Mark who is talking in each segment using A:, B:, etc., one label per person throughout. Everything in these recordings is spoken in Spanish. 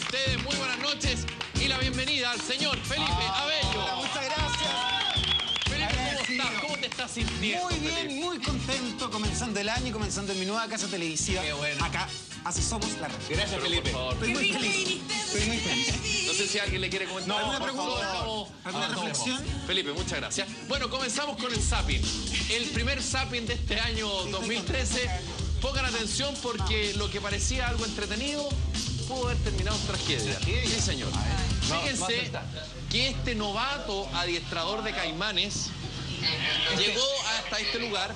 A: ustedes muy buenas noches y la bienvenida al señor Felipe Abello.
B: Muchas gracias.
A: Felipe, ¿cómo estás? ¿Cómo te estás sintiendo?
B: Muy
A: Felipe?
B: bien, muy contento comenzando el año y comenzando en mi nueva casa televisiva.
A: Qué bueno.
B: Acá, así somos la red.
A: Gracias,
C: Pero,
A: Felipe.
C: por favor.
B: Estoy muy feliz. Estoy muy feliz.
A: No sé si alguien le quiere comentar
B: No,
A: alguna pregunta.
B: ¿Alguna reflexión?
A: Felipe, muchas gracias. Bueno, comenzamos con el zapping. El primer zapping de este año 2013. Pongan atención porque lo que parecía algo entretenido pudo haber terminado en tragedia. Sí, señor. Fíjense que este novato adiestrador de caimanes llegó hasta este lugar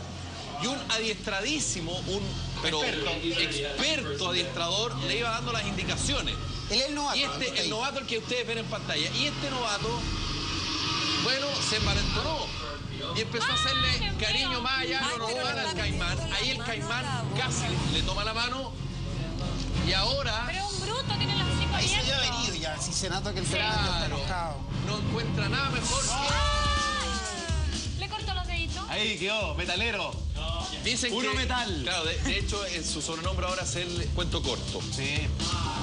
A: y un adiestradísimo, un pero experto adiestrador le iba dando las indicaciones.
B: Él es el novato.
A: Y este, el novato el que ustedes ven en pantalla. Y este novato, bueno, se envalentonó. Y empezó a hacerle cariño más allá, lo
D: le
A: al caimán. Ahí el caimán casi le toma la mano. Y ahora,
E: Los
B: Ahí se había venido ya. Si se nota que el Fernando está
A: claro,
B: enojado.
A: no encuentra nada mejor
E: Le cortó los deditos.
C: Ahí quedó, metalero.
A: que. Dicen
C: Puro
A: que.
C: metal.
A: Claro, de, de hecho, en su sobrenombre ahora es el cuento corto.
C: Sí.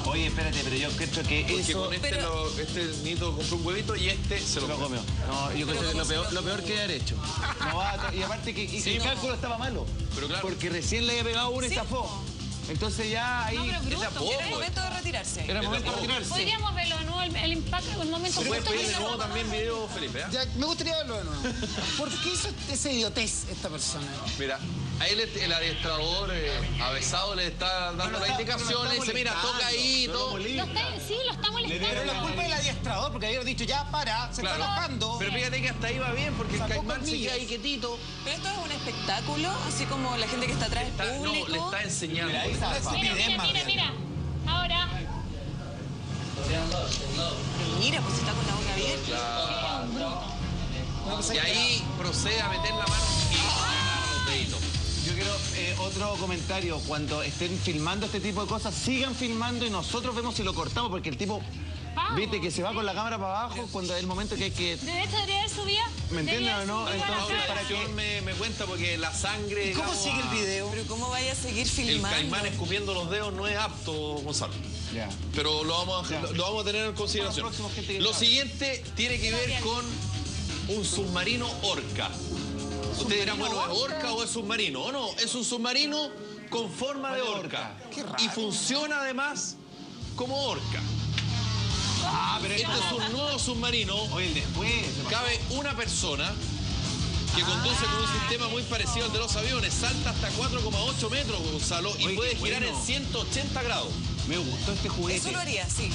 C: Oye, espérate, pero yo creo que
A: Porque
C: eso
A: con este,
D: pero-
A: lo- este niño compró un huevito y este se lo
C: lo
A: comió.
C: comió. No, yo creo que lo peor, lo peor que haber hecho. Y aparte que y
A: Sí,
C: el
A: no.
C: cálculo estaba malo.
A: Pero claro.
C: Porque recién le había pegado uno y
D: Sí,
C: zafó.
D: po.
C: Entonces ya ahí
E: No, pero bruto.
A: poco.
D: Era el momento de retirarse.
C: era momento de retirarse.
E: Podríamos verlo de nuevo, el, el impacto, el momento
A: Se puede
E: justo
A: pedir
E: que
A: de
E: se
A: nuevo
E: lo-
A: también video, Felipe.
B: Ya, me gustaría verlo de nuevo. ¿Por qué hizo esa idiotez esta persona?
A: Mira, a él el, el adiestrador eh, avesado le está dando
C: lo
A: la
C: está-
A: indicación,
C: no
A: le
C: lo
A: dice, mira, toca ahí,
C: lo
A: todo.
E: Lo está- sí, lo está molestando.
B: Pero la culpa es del adiestrador, porque había dicho, ya, para, se
A: Claro.
B: está enojando.
A: Pero fíjate que hasta ahí va bien, porque el
B: Sacó
A: caimán se
B: colmillos.
A: queda ahí quietito.
D: Pero esto es un espectáculo, así como la gente que está atrás
A: Está-
D: es
A: no,
D: público.
A: le está enseñando.
C: Mira, ahí.
E: Mira, mira. Ahora,
D: Mira, pues está con la boca abierta.
A: Y ahí procede a meter la mano
C: Yo quiero eh, otro comentario. Cuando estén filmando este tipo de cosas, sigan filmando y nosotros vemos si lo cortamos, porque el tipo,
E: Vamos.
C: viste, que se va con la cámara para abajo cuando es el momento que hay que...
E: De hecho, debería haber subido.
C: ¿Me entienden
E: debería
C: o no? Entonces, para que-
A: me, me cuenta porque la sangre.
B: ¿Cómo
A: digamos,
B: sigue el video?
D: Pero ¿cómo vaya a seguir
A: El
D: filmando?
A: caimán escupiendo los dedos no es apto, Gonzalo.
C: Ya.
A: Pero lo vamos a, lo, lo vamos a tener en consideración. Lo
C: sabe.
A: siguiente tiene que ver con un submarino orca. Usted dirá, bueno, ¿es orca o es submarino? O no, es un submarino con forma de orca.
B: Qué raro.
A: Y funciona además como orca.
C: Ah, pero
A: Este es un nuevo submarino.
C: Oye, el después...
A: Cabe una persona que conduce con un sistema muy parecido al de los aviones. Salta hasta 4,8 metros, Gonzalo, y
C: Oye,
A: puede girar
C: bueno.
A: en 180 grados.
C: Me gustó este juguete.
D: Eso lo haría, sí.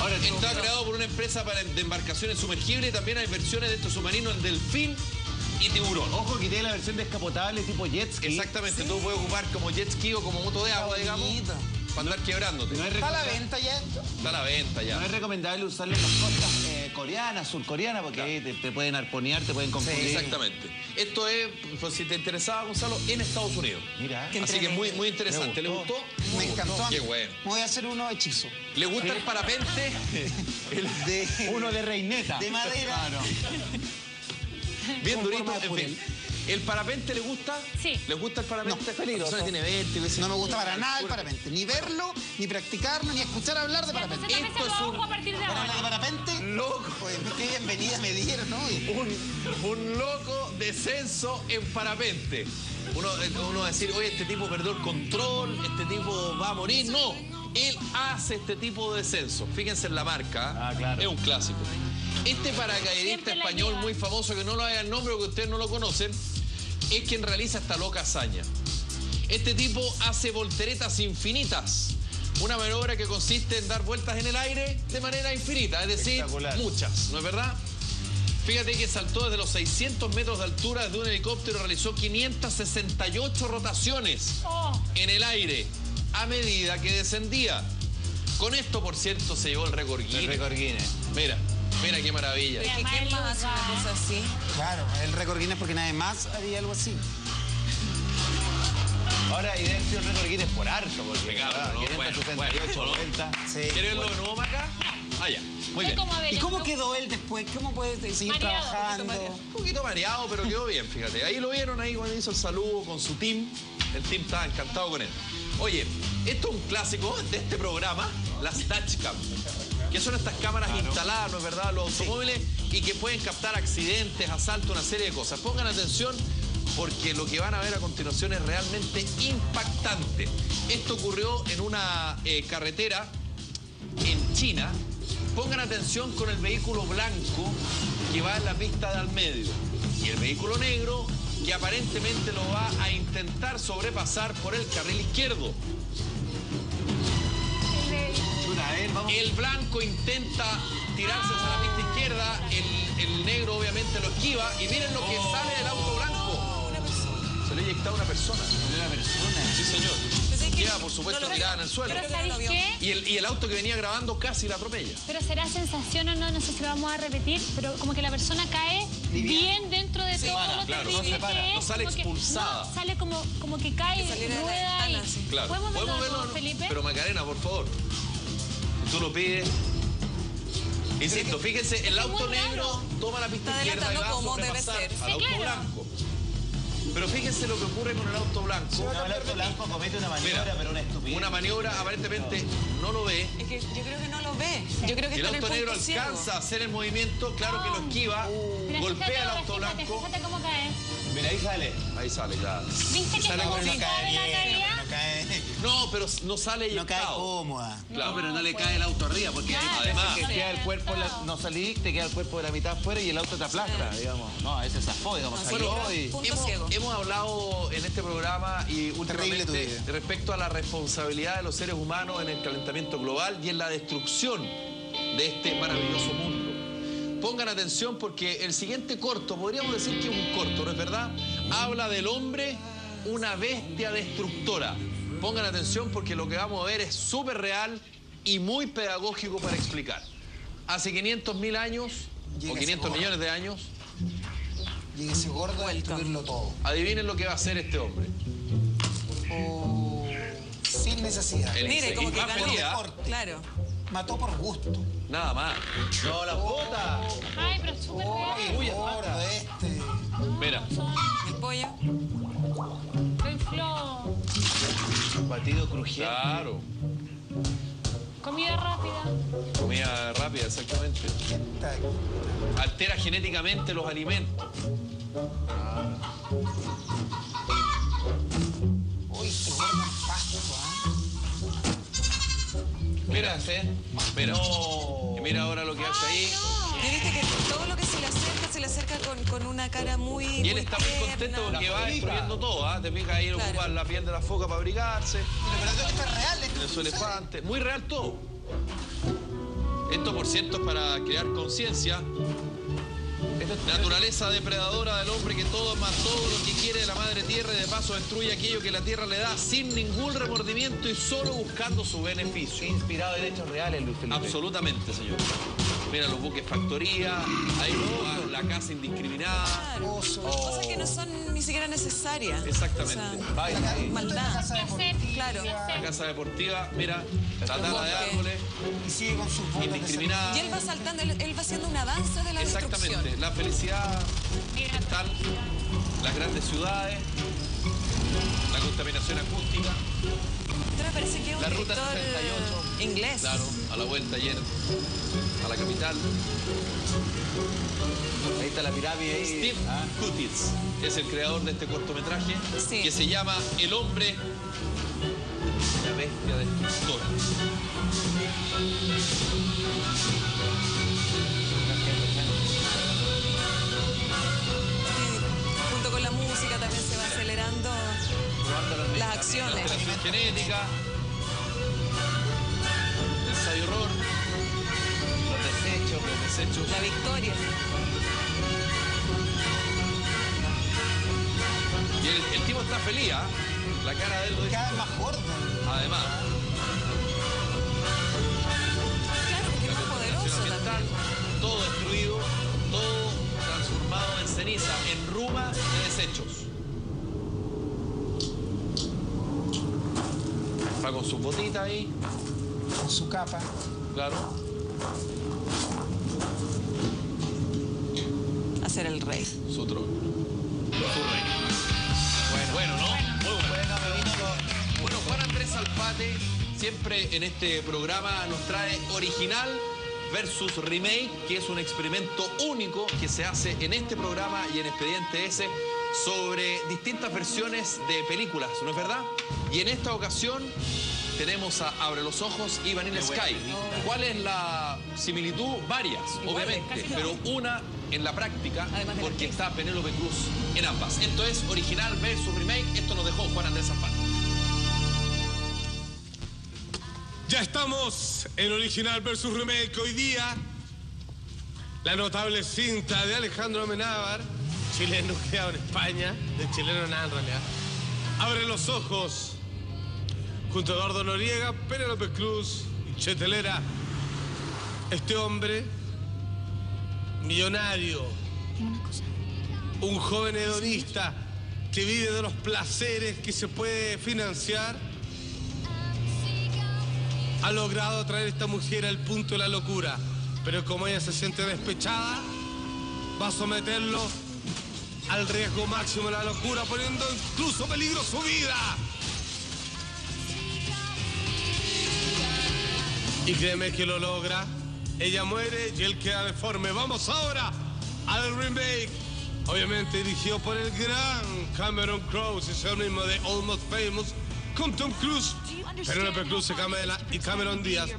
C: Ahora,
A: Está creado por una empresa para, de embarcaciones sumergibles. También hay versiones de estos submarinos, el delfín y tiburón.
C: Ojo que tiene la versión descapotable tipo jet ski.
A: Exactamente, tú puedes ocupar como jet ski o como moto de agua, digamos,
B: bonito.
A: para andar quebrándote.
C: No es,
B: ¿Está a la venta ya esto?
A: Está a la venta ya.
C: no es recomendable usarlo en las costas eh, coreanas, surcoreanas, porque ahí te, te pueden arponear, te pueden confundir.
A: Exactamente. Esto es, pues, si te interesaba, Gonzalo, en Estados Unidos.
C: Mira.
D: Qué
A: Así que muy, muy interesante. ¿Le
C: gustó.
B: Me encantó.
A: Qué bueno.
B: Voy a hacer uno hechizo.
A: ¿Le gusta el parapente? El-
B: De,
C: Uno de reineta.
B: de madera.
C: Claro.
A: Bien durito, en fin. ¿El parapente le gusta?
E: Sí.
A: ¿Le gusta el parapente?
B: No, peligroso.
A: tiene vértigo.
B: No me gusta para nada el parapente. Ni verlo, ni practicarlo, ni escuchar hablar de parapente.
A: Esto es un-
E: ojos a partir de
B: Para
E: ahora.
B: de parapente,
A: Loco.
B: pues qué bienvenida me dieron, ¿no?
A: Un, un loco descenso en parapente. Uno, uno va a decir, oye, este tipo perdió el control, este tipo va a morir. No, él hace este tipo de descenso. Fíjense en la marca,
C: Ah, claro.
A: es un clásico. Este paracaidista español
E: lleva.
A: muy famoso, que no lo haga el nombre porque ustedes no lo conocen, es quien realiza esta loca hazaña. Este tipo hace volteretas infinitas. Una maniobra que consiste en dar vueltas en el aire de manera infinita, es decir, muchas, ¿no es verdad? Fíjate que saltó desde los 600 metros de altura desde un helicóptero, realizó 568 rotaciones
E: Oh,
A: en el aire a medida que descendía. Con esto, por cierto, se llevó el récord
C: El
A: Guinness.
C: récord Guinness.
A: Mira, mira qué maravilla.
D: Pero es que
E: Además,
D: ¿quién más hace una cosa así?
B: Claro, el récord Guinness porque nadie más haría algo así.
C: Ahora, y debe ser un récord Guinness por harto, porque
A: Claro,
C: ah,
A: ¿no?
C: 568
A: Bueno, bueno,
C: vueltas.
B: Sí.
A: ¿Quieres verlo de nuevo, Maca? Ah, ya. Muy bien.
E: como
B: ¿Y cómo quedó él después? ¿Cómo puede seguir
E: Mareado,
B: trabajando?
D: un poquito
A: Un poquito mareado, pero quedó bien, fíjate. Ahí lo vieron ahí cuando hizo el saludo con su team. El team está encantado con él. Oye, esto es un clásico de este programa, las Dashcam, que son estas cámaras instaladas, ¿no es verdad?, los automóviles y que pueden captar accidentes, asaltos, una serie de cosas. Pongan atención porque lo que van a ver a continuación es realmente impactante. Esto ocurrió en una eh, carretera en China. Pongan atención con el vehículo blanco que va en la pista de al medio y el vehículo negro que aparentemente lo va a intentar sobrepasar por el carril izquierdo.
C: Vamos.
A: El blanco intenta tirarse hacia la pista izquierda, el, el negro obviamente lo esquiva y miren lo que sale del auto blanco.
D: Una persona.
A: Se le ha inyectado una persona.
C: Una persona.
A: Sí, señor.
D: Pues es que
A: Queda, por supuesto,
D: no
A: tirada en el suelo. Y el, y el auto que venía grabando casi la atropella.
E: Pero será sensación o no, no sé si lo vamos a repetir, pero como que la persona cae bien dentro de todo
C: para,
E: lo
A: claro,
E: terrible
A: no se
C: para,
E: que es,
A: no sale
E: que-
A: expulsada.
E: no, sale como, como que cae,
D: Que
E: rueda y...
A: Claro.
E: ¿Podemos verlo, de
A: verlo?
E: nuevo, Felipe?
A: Pero Macarena, por favor. Tú lo pides. Insisto, fíjense, el auto negro toma la pista
D: Está
A: izquierda y va a
D: debe ser.
A: al auto
E: claro.
A: blanco. Pero fíjense lo que ocurre con el auto blanco.
C: No, el auto blanco comete una maniobra,
A: Mira,
C: pero una estupidez.
A: Una maniobra aparentemente no lo ve.
D: Es que yo creo que no lo ve. Yo creo que
A: Y el
D: está en el
A: auto negro
D: punto ciego.
A: alcanza a hacer el movimiento, claro que lo esquiva,
E: Mira,
A: golpea
E: fíjate
A: el auto
E: fíjate,
A: blanco.
E: Fíjate cómo cae.
C: Mira, ahí sale.
A: Ahí sale ya.
E: ¿Viste que
A: Sale con
E: la caída?
B: No
A: pero no sale
B: no cae cómoda.
A: Claro.
C: No, pero no le cae el auto arriba, porque
E: Claro,
A: además-
C: que queda el cuerpo, la- no salí, te queda el cuerpo de la mitad afuera y el auto te aplasta, digamos. No, a veces zafó, digamos, salió
D: bueno,
C: y...
D: punto
A: Hemos,
D: ciego.
A: hemos hablado en este programa y últimamente respecto a la responsabilidad de los seres humanos en el calentamiento global y en la destrucción de este maravilloso mundo. Pongan atención porque el siguiente corto, podríamos decir que es un corto, ¿no es verdad? Habla del hombre, una bestia destructora. Pongan atención porque lo que vamos a ver es súper real y muy pedagógico para explicar. Hace 500 mil años,
B: Llega
A: o
B: ese
A: 500
B: gordo.
A: millones de años,
B: Llega ese gordo a destruirlo todo.
A: adivinen lo que va a hacer este hombre.
B: O sin necesidad.
A: El
D: Mire, como que ganó.
A: ¿ah?
B: Corte.
D: Claro.
B: Mató por gusto.
A: Nada más.
C: No, la bota.
E: Ay, pero es súper real.
B: Uy, gordo este.
A: Mira,
D: El pollo.
C: Batido crujiente.
A: claro.
E: Comida rápida.
A: Comida rápida, exactamente.
B: ¿Quién está aquí?
A: Altera genéticamente los alimentos.
B: Uy, este gordo es pasto, ¿ah?
A: Mira, ¿eh? Mira. Y mira ahora lo que hace ahí.
D: Y viste que todo lo que se le acerca, se le acerca con, con una cara muy.
A: Y él está muy contento porque
C: La
A: va destruyendo todo, ¿ah? Te pica ahí
D: Claro.
A: ocupar la piel de la foca para abrigarse,
B: Pero esto es real. esto
A: de su elefante. Muy real todo. Esto, por cierto, es para crear conciencia. Naturaleza depredadora del hombre que todo más todo lo que quiere de la madre tierra y de paso destruye aquello que la tierra le da sin ningún remordimiento y solo buscando su beneficio.
C: Inspirado en hechos reales, Luis Felipe.
A: Absolutamente, señor. Mira los buques factoría, ahí la casa indiscriminada.
D: Claro.
B: Oso.
D: Cosas que no son ni siquiera necesarias.
A: Exactamente.
D: O sea,
B: una
D: maldad.
B: casa
E: ¿Qué hacer?
B: deportiva.
D: Claro.
A: La casa deportiva, mira, la tala de árboles,
B: Y sigue con sus
A: indiscriminada.
D: Y él va saltando, él, él va haciendo una danza de la
A: Exactamente.
D: destrucción.
A: La felicidad están las grandes ciudades, la contaminación acústica,
D: Esto me parece que es un
A: La ruta
D: director
A: 68.
D: inglés.
A: claro, a la vuelta ayer a la capital.
C: Ahí está la pirámide. ahí.
A: Steve
C: Ah.
A: Kutitz es el creador de este cortometraje
D: Sí.
A: que se llama El hombre, la bestia destructora.
D: Junto con la música también se va acelerando las acciones.
A: Genética, ensayo horror,
C: Los desechos.
A: los desechos.
D: La victoria.
A: Y el, el tipo está feliz, ¿ah? La cara de él lo dice.
B: Cada vez más gordo.
A: Además,
D: Claro, porque es más poderoso también.
A: todo destruido, todo transformado en ceniza, en ruma de desechos. Va con sus botitas ahí,
B: Con su capa.
A: claro.
D: A ser el rey.
A: Su trono. Su reino. Bueno, bueno, ¿no? Muy bueno.
C: Bueno, me
A: debate. Siempre en este programa nos trae original versus remake, que es un experimento único que se hace en este programa y en Expediente S sobre distintas versiones de películas, ¿no es verdad? Y en esta ocasión tenemos a Abre los Ojos y Vanilla Sky. ¿Cuál es la similitud? Varias, obviamente, pero una en la práctica,
D: la
A: porque está Penélope Cruz en ambas. Esto es original versus remake, esto nos dejó Juan Andrés Zapata.
F: Ya estamos en original versus remake. Hoy día, la notable cinta de Alejandro Amenábar, chileno criado en España, de chileno nada en realidad. Abre los ojos. Junto a Eduardo Noriega, Penélope Cruz y Chetelera. Este hombre, millonario, un joven hedonista que vive de los placeres que se puede financiar ha logrado traer a esta mujer al punto de la locura. Pero como ella se siente despechada, va a someterlo al riesgo máximo de la locura, poniendo incluso peligro su vida. Y créeme que lo logra. Ella muere y él queda deforme. Vamos ahora al remake. Obviamente dirigido por el gran Cameron Crowe, es el mismo de Almost Famous, con Tom Cruise, Penélope Cruz y Cameron Díaz.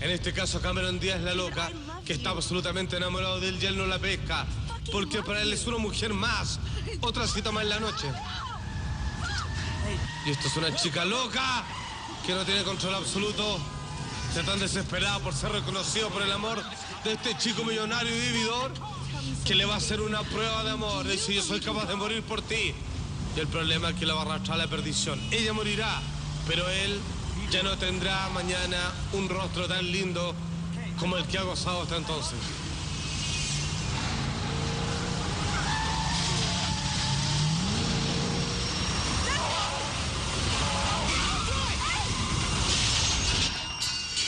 F: En este caso Cameron Díaz es la loca, que está absolutamente enamorado de él y él no la pesca, porque para él es una mujer más, otra cita más en la noche. Y esto es una chica loca, que no tiene control absoluto, está tan desesperada por ser reconocido por el amor de este chico millonario y vividor, que le va a hacer una prueba de amor. Dice, yo soy capaz de morir por ti. Y el problema es que la va a arrastrar a la perdición. Ella morirá, pero él ya no tendrá mañana un rostro tan lindo como el que ha gozado hasta entonces.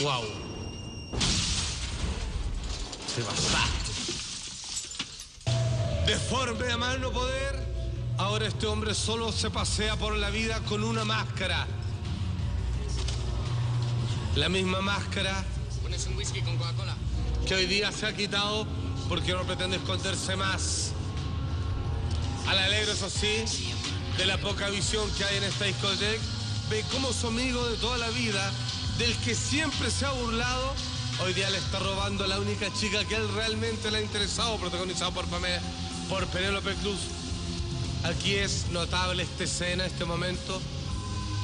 F: Wow. Te pasaste. Deforme a más no poder, ahora este hombre solo se pasea por la vida con una máscara. La misma máscara
G: ¿Pones un whisky con Coca-Cola?
F: que hoy día se ha quitado porque no pretende esconderse más. Al alegre, eso sí, de la poca visión que hay en esta discoteca, ve cómo su amigo de toda la vida, del que siempre se ha burlado, hoy día le está robando a la única chica que él realmente le ha interesado, protagonizado por, Pamela, por Penélope Cruz. Aquí es notable esta escena, este momento,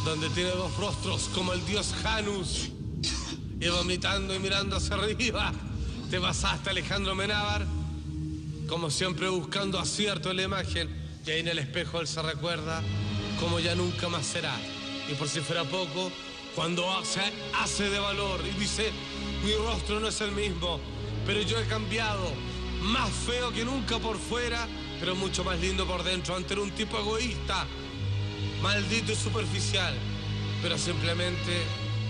F: donde tiene dos rostros como el dios Janus y vomitando y mirando hacia arriba. Te pasaste Alejandro Menábar, como siempre buscando acierto en la imagen. Y ahí en el espejo él se recuerda como ya nunca más será. Y por si fuera poco, cuando se hace de valor y dice, mi rostro no es el mismo, pero yo he cambiado, más feo que nunca por fuera, pero mucho más lindo por dentro, ante un tipo egoísta, maldito y superficial, pero simplemente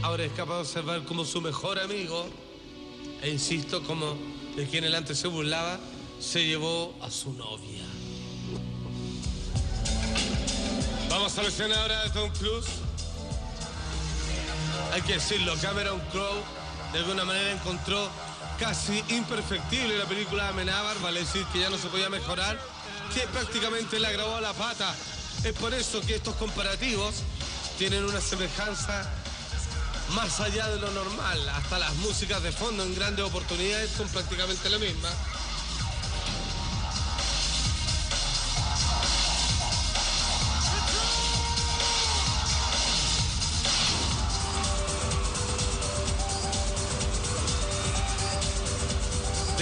F: ahora es capaz de observar como su mejor amigo, e insisto, como de quien él antes se burlaba, se llevó a su novia. Vamos a la escena ahora de Tom Cruise. Hay que decirlo, Cameron Crowe de alguna manera encontró casi imperfectible la película de Amenábar, vale decir que ya no se podía mejorar, que prácticamente le agravó la pata. Es por eso que estos comparativos tienen una semejanza más allá de lo normal. Hasta las músicas de fondo en grandes oportunidades son prácticamente la misma.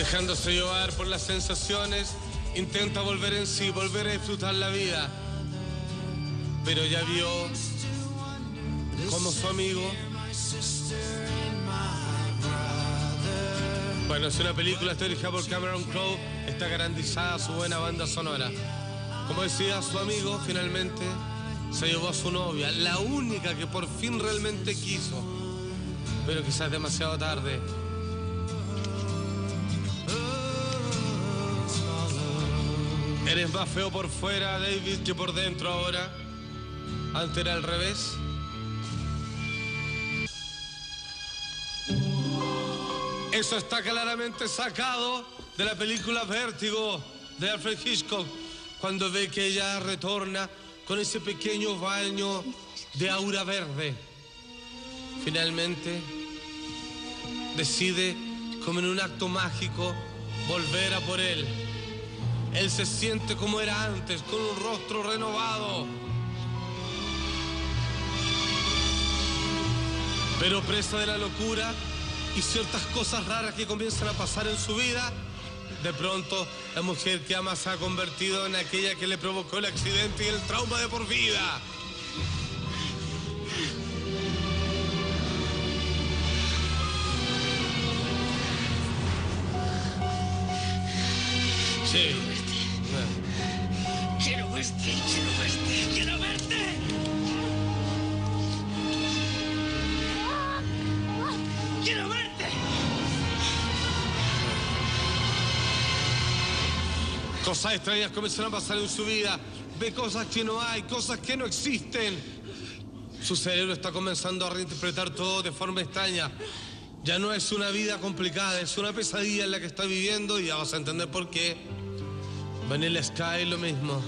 F: Dejándose llevar por las sensaciones, intenta volver en sí, volver a disfrutar la vida. Pero ya vio como su amigo. Bueno, es una película, está dirigida por Cameron Crowe, está garantizada su buena banda sonora. Como decía su amigo, finalmente se llevó a su novia, la única que por fin realmente quiso, pero quizás demasiado tarde. Eres más feo por fuera, David, que por dentro ahora. Antes era al revés. Eso está claramente sacado de la película Vértigo de Alfred Hitchcock, cuando ve que ella retorna con ese pequeño baño de aura verde. Finalmente decide, como en un acto mágico, volver a por él. Él se siente como era antes, con un rostro renovado. Pero presa de la locura y ciertas cosas raras que comienzan a pasar en su vida, de pronto la mujer que ama se ha convertido en aquella que le provocó el accidente y el trauma de por vida. Sí. Cosas extrañas comienzan a pasar en su vida. Ve cosas que no hay, cosas que no existen. Su cerebro está comenzando a reinterpretar todo de forma extraña. Ya no es una vida complicada, es una pesadilla en la que está viviendo y ya vas a entender por qué. Vanilla Sky lo mismo.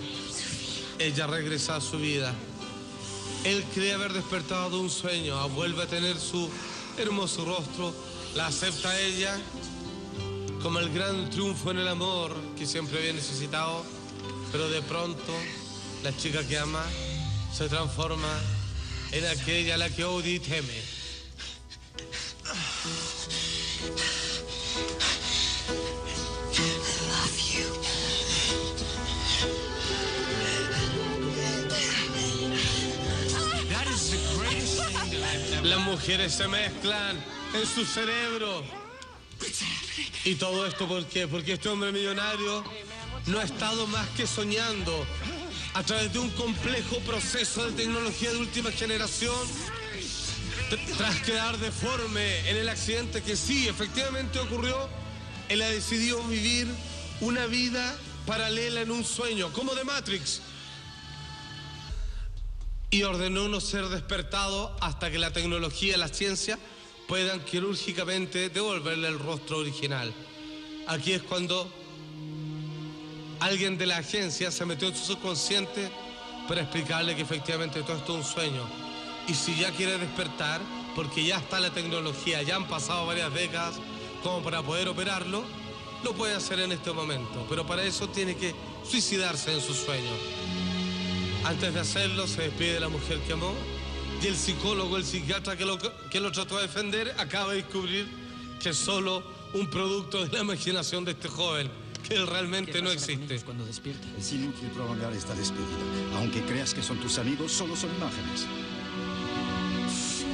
F: Ella regresa a su vida. Él cree haber despertado de un sueño, vuelve a tener su hermoso rostro, la acepta ella como el gran triunfo en el amor que siempre había necesitado, pero de pronto la chica que ama se transforma en aquella a la que odia y teme. Las mujeres se mezclan en su cerebro. ¿Y todo esto por qué? Porque este hombre millonario no ha estado más que soñando a través de un complejo proceso de tecnología de última generación. tr- Tras quedar deforme en el accidente que sí, efectivamente ocurrió, él ha decidido vivir una vida paralela en un sueño, como de Matrix. y ordenó no ser despertado hasta que la tecnología la ciencia puedan quirúrgicamente devolverle el rostro original. Aquí es cuando alguien de la agencia se metió en su subconsciente para explicarle que efectivamente todo esto es un sueño. Y si ya quiere despertar, porque ya está la tecnología, ya han pasado varias décadas como para poder operarlo, lo puede hacer en este momento. Pero para eso tiene que suicidarse en su sueño. Antes de hacerlo, se despide de la mujer que amó y el psicólogo, el psiquiatra que lo, que lo trató de defender, acaba de descubrir que es solo un producto de la imaginación de este joven, que él realmente no existe.
H: Cuando despierta.
I: Es inútil prolongar esta despedida. Aunque creas que son tus amigos, solo son imágenes.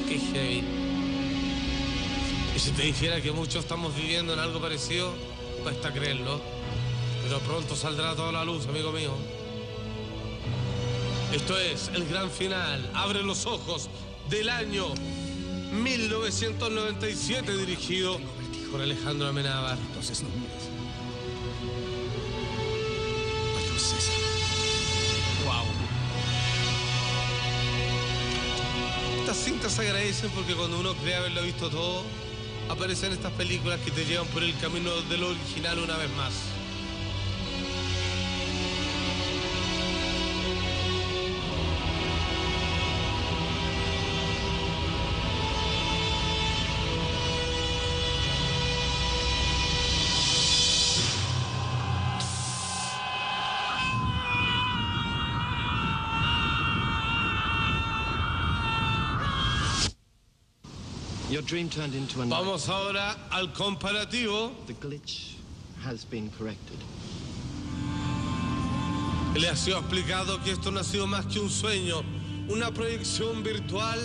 F: Qué heavy. Y si te dijera que muchos estamos viviendo en algo parecido, cuesta creerlo. Pero pronto saldrá toda la luz, amigo mío. Esto es el gran final. Abre los ojos del año 1997, dirigido por Alejandro Amenábar.
I: Entonces no mires. Adiós, César.
F: Wow. Estas cintas se agradecen porque cuando uno cree haberlo visto todo, aparecen estas películas que te llevan por el camino de lo original una vez más.
H: Your dream turned into a
F: Vamos ahora al comparativo.
H: The glitch has been corrected.
F: Le ha sido explicado que esto no ha sido más que un sueño, una proyección virtual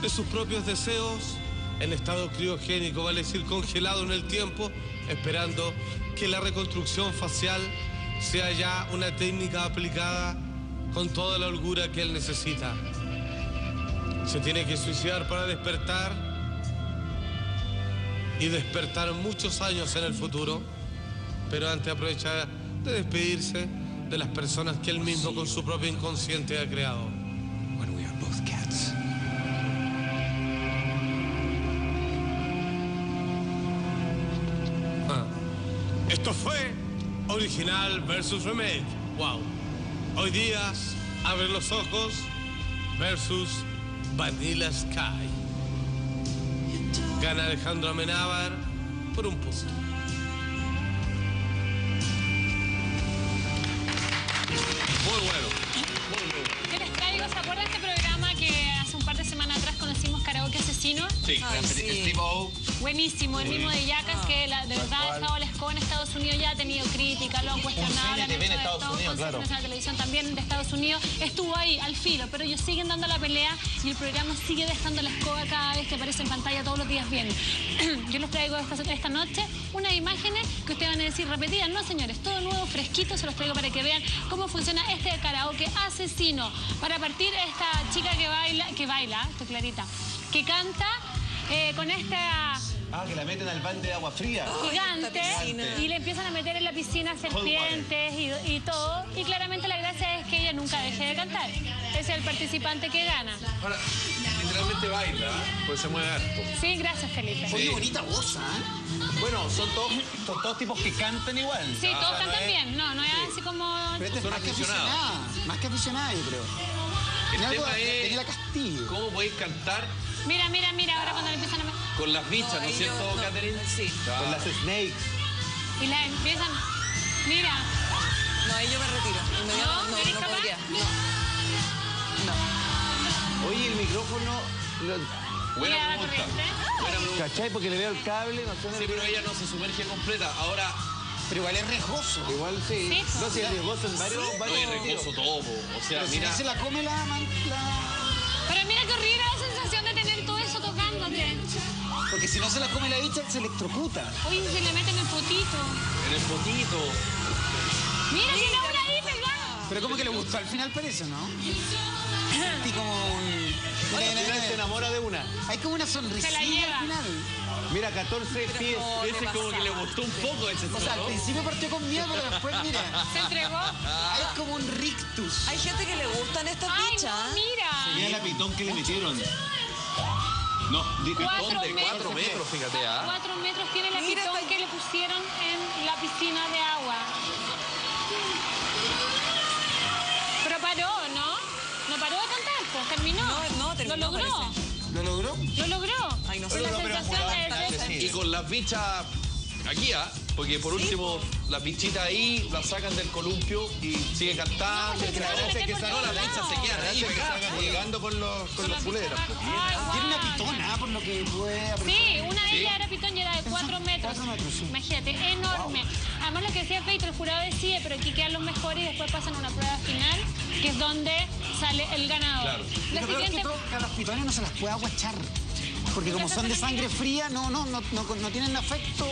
F: de sus propios deseos en estado criogénico, vale decir congelado en el tiempo, esperando que la reconstrucción facial sea ya una técnica aplicada con toda la holgura que él necesita. Se tiene que suicidar para despertar y despertar muchos años en el futuro, pero antes aprovechar de despedirse de las personas que él mismo con su propio inconsciente ha creado.
J: When we are both cats.
H: Esto fue original versus remake. Wow. Hoy día, abre los ojos versus Vanilla Sky. Gana Alejandro Amenábar por un punto.
A: Muy bueno.
E: ¿Qué les traigo? ¿Se acuerdan de este programa que hace un par de semanas atrás conocimos Karaoke Asesino?
A: Sí.
D: Ay, sí.
C: Steve O.
E: Buenísimo, el mismo de Yacas que la- de verdad ha dejado la escoba en Estados Unidos, ya ha tenido críticas, lo han cuestionado, han hecho de
C: Estados
E: todo,
C: Unidos,
E: un
C: claro.
E: En la televisión también de Estados Unidos, estuvo ahí al filo, pero ellos siguen dando la pelea y el programa sigue dejando la escoba cada vez que aparece en pantalla todos los días bien. Yo les traigo esta, esta noche unas imágenes que ustedes van a decir repetidas, no señores, todo nuevo, fresquito, se los traigo para que vean cómo funciona este karaoke asesino. Para partir, esta chica que baila, que baila, esto clarita, que canta eh, con esta
C: Ah, que la meten al balde de agua fría.
E: gigante y le empiezan a meter en la piscina serpientes y, y todo. Y claramente la gracia es que ella nunca deje de cantar. Es el participante que gana.
A: Ahora, literalmente baila, ¿eh? pues se mueve harto.
E: Sí, gracias Felipe.
B: Oye, bonita voz, ¿ah?
C: Bueno, son todos, son todos tipos que cantan igual.
E: Sí, todos
C: Ah, no
E: cantan
C: es-
E: bien. No, no es así como...
B: Pero esta es
A: Son
B: más que aficionada. Más que aficionada, yo creo.
A: El tema
B: de
A: es
B: Castillo.
A: cómo podéis cantar
E: Mira, mira, mira, ahora cuando le empiezan a...
A: con las bichas, ¿no, es cierto. Catherine?
D: Sí.
C: Con las snakes.
E: Y la empiezan... Mira,
D: No, ahí yo me retiro.
E: ¿No?
D: no,
E: ¿Eres
D: no,
E: capaz?
D: podría. No. No.
C: Oye, el micrófono. lo-
A: Buena pregunta. Buena pregunta.
C: ¿Cachai? Porque le veo el cable, no sé.
A: Sí, pero ella no se sumerge completa. Ahora,
B: Pero igual es riesgoso.
C: Igual sí.
E: Sí,
C: no,
E: pues.
C: si es riesgoso en varios.
A: no
C: varios
A: recoso todo. po. O sea,
B: Pero si
A: mira,
B: no se la come la, man- la-
E: Pero mira qué horrible la sensación de tener todo eso tocándote.
B: Porque si no se la come la bicha, se electrocuta.
E: Oye, se le meten el potito.
A: en el potito.
E: Mira, tiene una ahí pegada.
B: Pero como que le gustó al final parece, ¿no? Sentí como un...
C: Al final se enamora de una.
B: Hay como una sonrisilla
E: Se la lleva.
B: al final.
C: Mira, 14 pies.
D: no,
A: Ese
D: te
A: como que le gustó un poco ese
B: O sea, al principio partió con miedo, pero después, mira,
E: Se entregó.
B: hay como un rictus.
D: Hay gente que le gustan estas
E: Ay,
D: bichas.
E: no, mira.
C: Mira la pitón que le metieron. No, di-
E: Cuatro
A: Pitón de cuatro
E: metros.
A: metros, fíjate, ¿ah?
E: Cuatro metros tiene la
D: Mira,
E: pitón
D: está-
E: que le pusieron en la piscina de agua. Pero paró, ¿no? No paró de cantar, pues terminó.
D: No, no, terminó,
E: Lo logró.
D: parece.
B: ¿Lo logró?
E: Lo logró.
D: Ay, no
E: Es
D: sé.
E: la sensación
A: Y con las bichas aquí, ¿ah? Porque por último, las bichitas ahí las sacan del columpio y sigue cantando.
E: No,
A: la
E: se
A: gracia es que no, las bichas se quedan ahí
C: llegando con los, con los fuleros. pues.
B: Tiene una pitona, por lo que puede.
E: Sí, una de
A: Sí.
E: ellas era pitón y era de 4 metros.
B: cuatro metros, sí.
E: Imagínate, enorme. Además, lo que decía Feito, el jurado decide, pero aquí quedan los mejores y después pasan a una prueba final, que es donde sale el ganador.
A: Claro.
E: La siguiente.
B: todo- que a las pitones no se las puede aguachar. Porque como son de sangre fría, no, no, no, no, no tienen afecto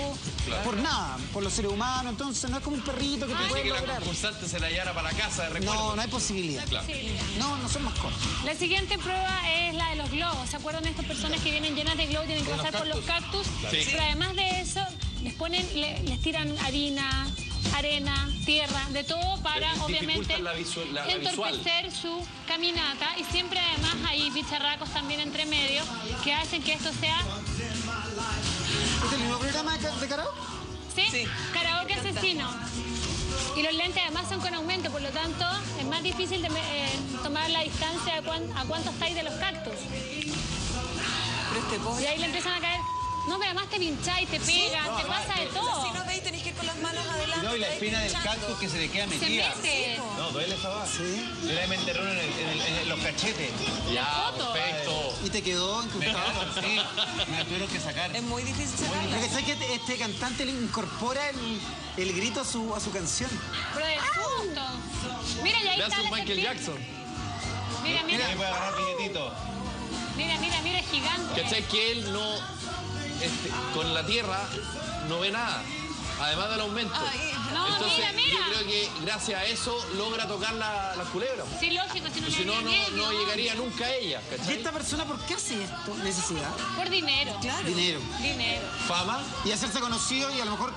B: por nada, por los seres humanos. Entonces no es como un perrito que te
A: Así
B: puede
A: que la concursante se la llevara para casa de recuerdo.
B: No, no hay posibilidad.
A: Claro.
B: No, no son mascotas.
E: La siguiente prueba es la de los globos. ¿Se acuerdan de estas personas que vienen llenas de globos y tienen que pasar por los cactus?
A: Sí.
E: Pero además de eso, les ponen, le- les tiran harina, arena, tierra, de todo para, obviamente,
A: dificultan la visu- la- la
E: entorpecer su caminata. Y siempre además hay bicharracos también entre medio que hacen que esto sea,
B: ¿Este es el mismo programa de, karaoke?
E: ¿sí?
D: Sí.
E: Karaoke asesino. Y los lentes además son con aumento, por lo tanto es más difícil de eh, tomar la distancia a, a cuánto estáis de los cactus.
D: Pero este
E: Y ahí le empiezan a caer. No, pero además te pincháis, te pegan, te pasa de todo.
D: Si no veis, manos adelante.
C: No, y la espina del cactus que se le queda
E: Se
C: metida.
E: mete.
C: No, duele esa va. Sí. Yo la me enterró en, el- en el- en los cachetes.
A: Ya,
E: foto.
A: perfecto.
B: Y te quedó
C: Me
B: incrustado.
C: sí. Me la tuvieron que sacar.
D: Es muy difícil
B: Porque
D: sacarla.
B: sabes que este cantante le incorpora el, el grito a su, a su canción.
E: Pero de susto. Mira, y ahí
A: Le
E: está
A: hace un Michael. Jackson.
E: Mira, mira,
C: Ahí voy a agarrar billetito.
E: mira, mira, mira, es gigante.
A: ¿Cachai? Que él no, este, con la tierra, no ve nada. Además del aumento.
D: Ay,
E: no,
A: Entonces,
E: mira, mira.
A: yo creo que gracias a eso logra tocar la- las culebras.
E: Sí, lógico, si no,
A: Si no, no, llegaría nunca a ella.
B: ¿Y esta persona por qué hace esto? Necesidad.
E: Por dinero.
D: Claro.
B: Dinero.
E: Dinero.
A: Fama,
B: Y hacerse conocido y a lo mejor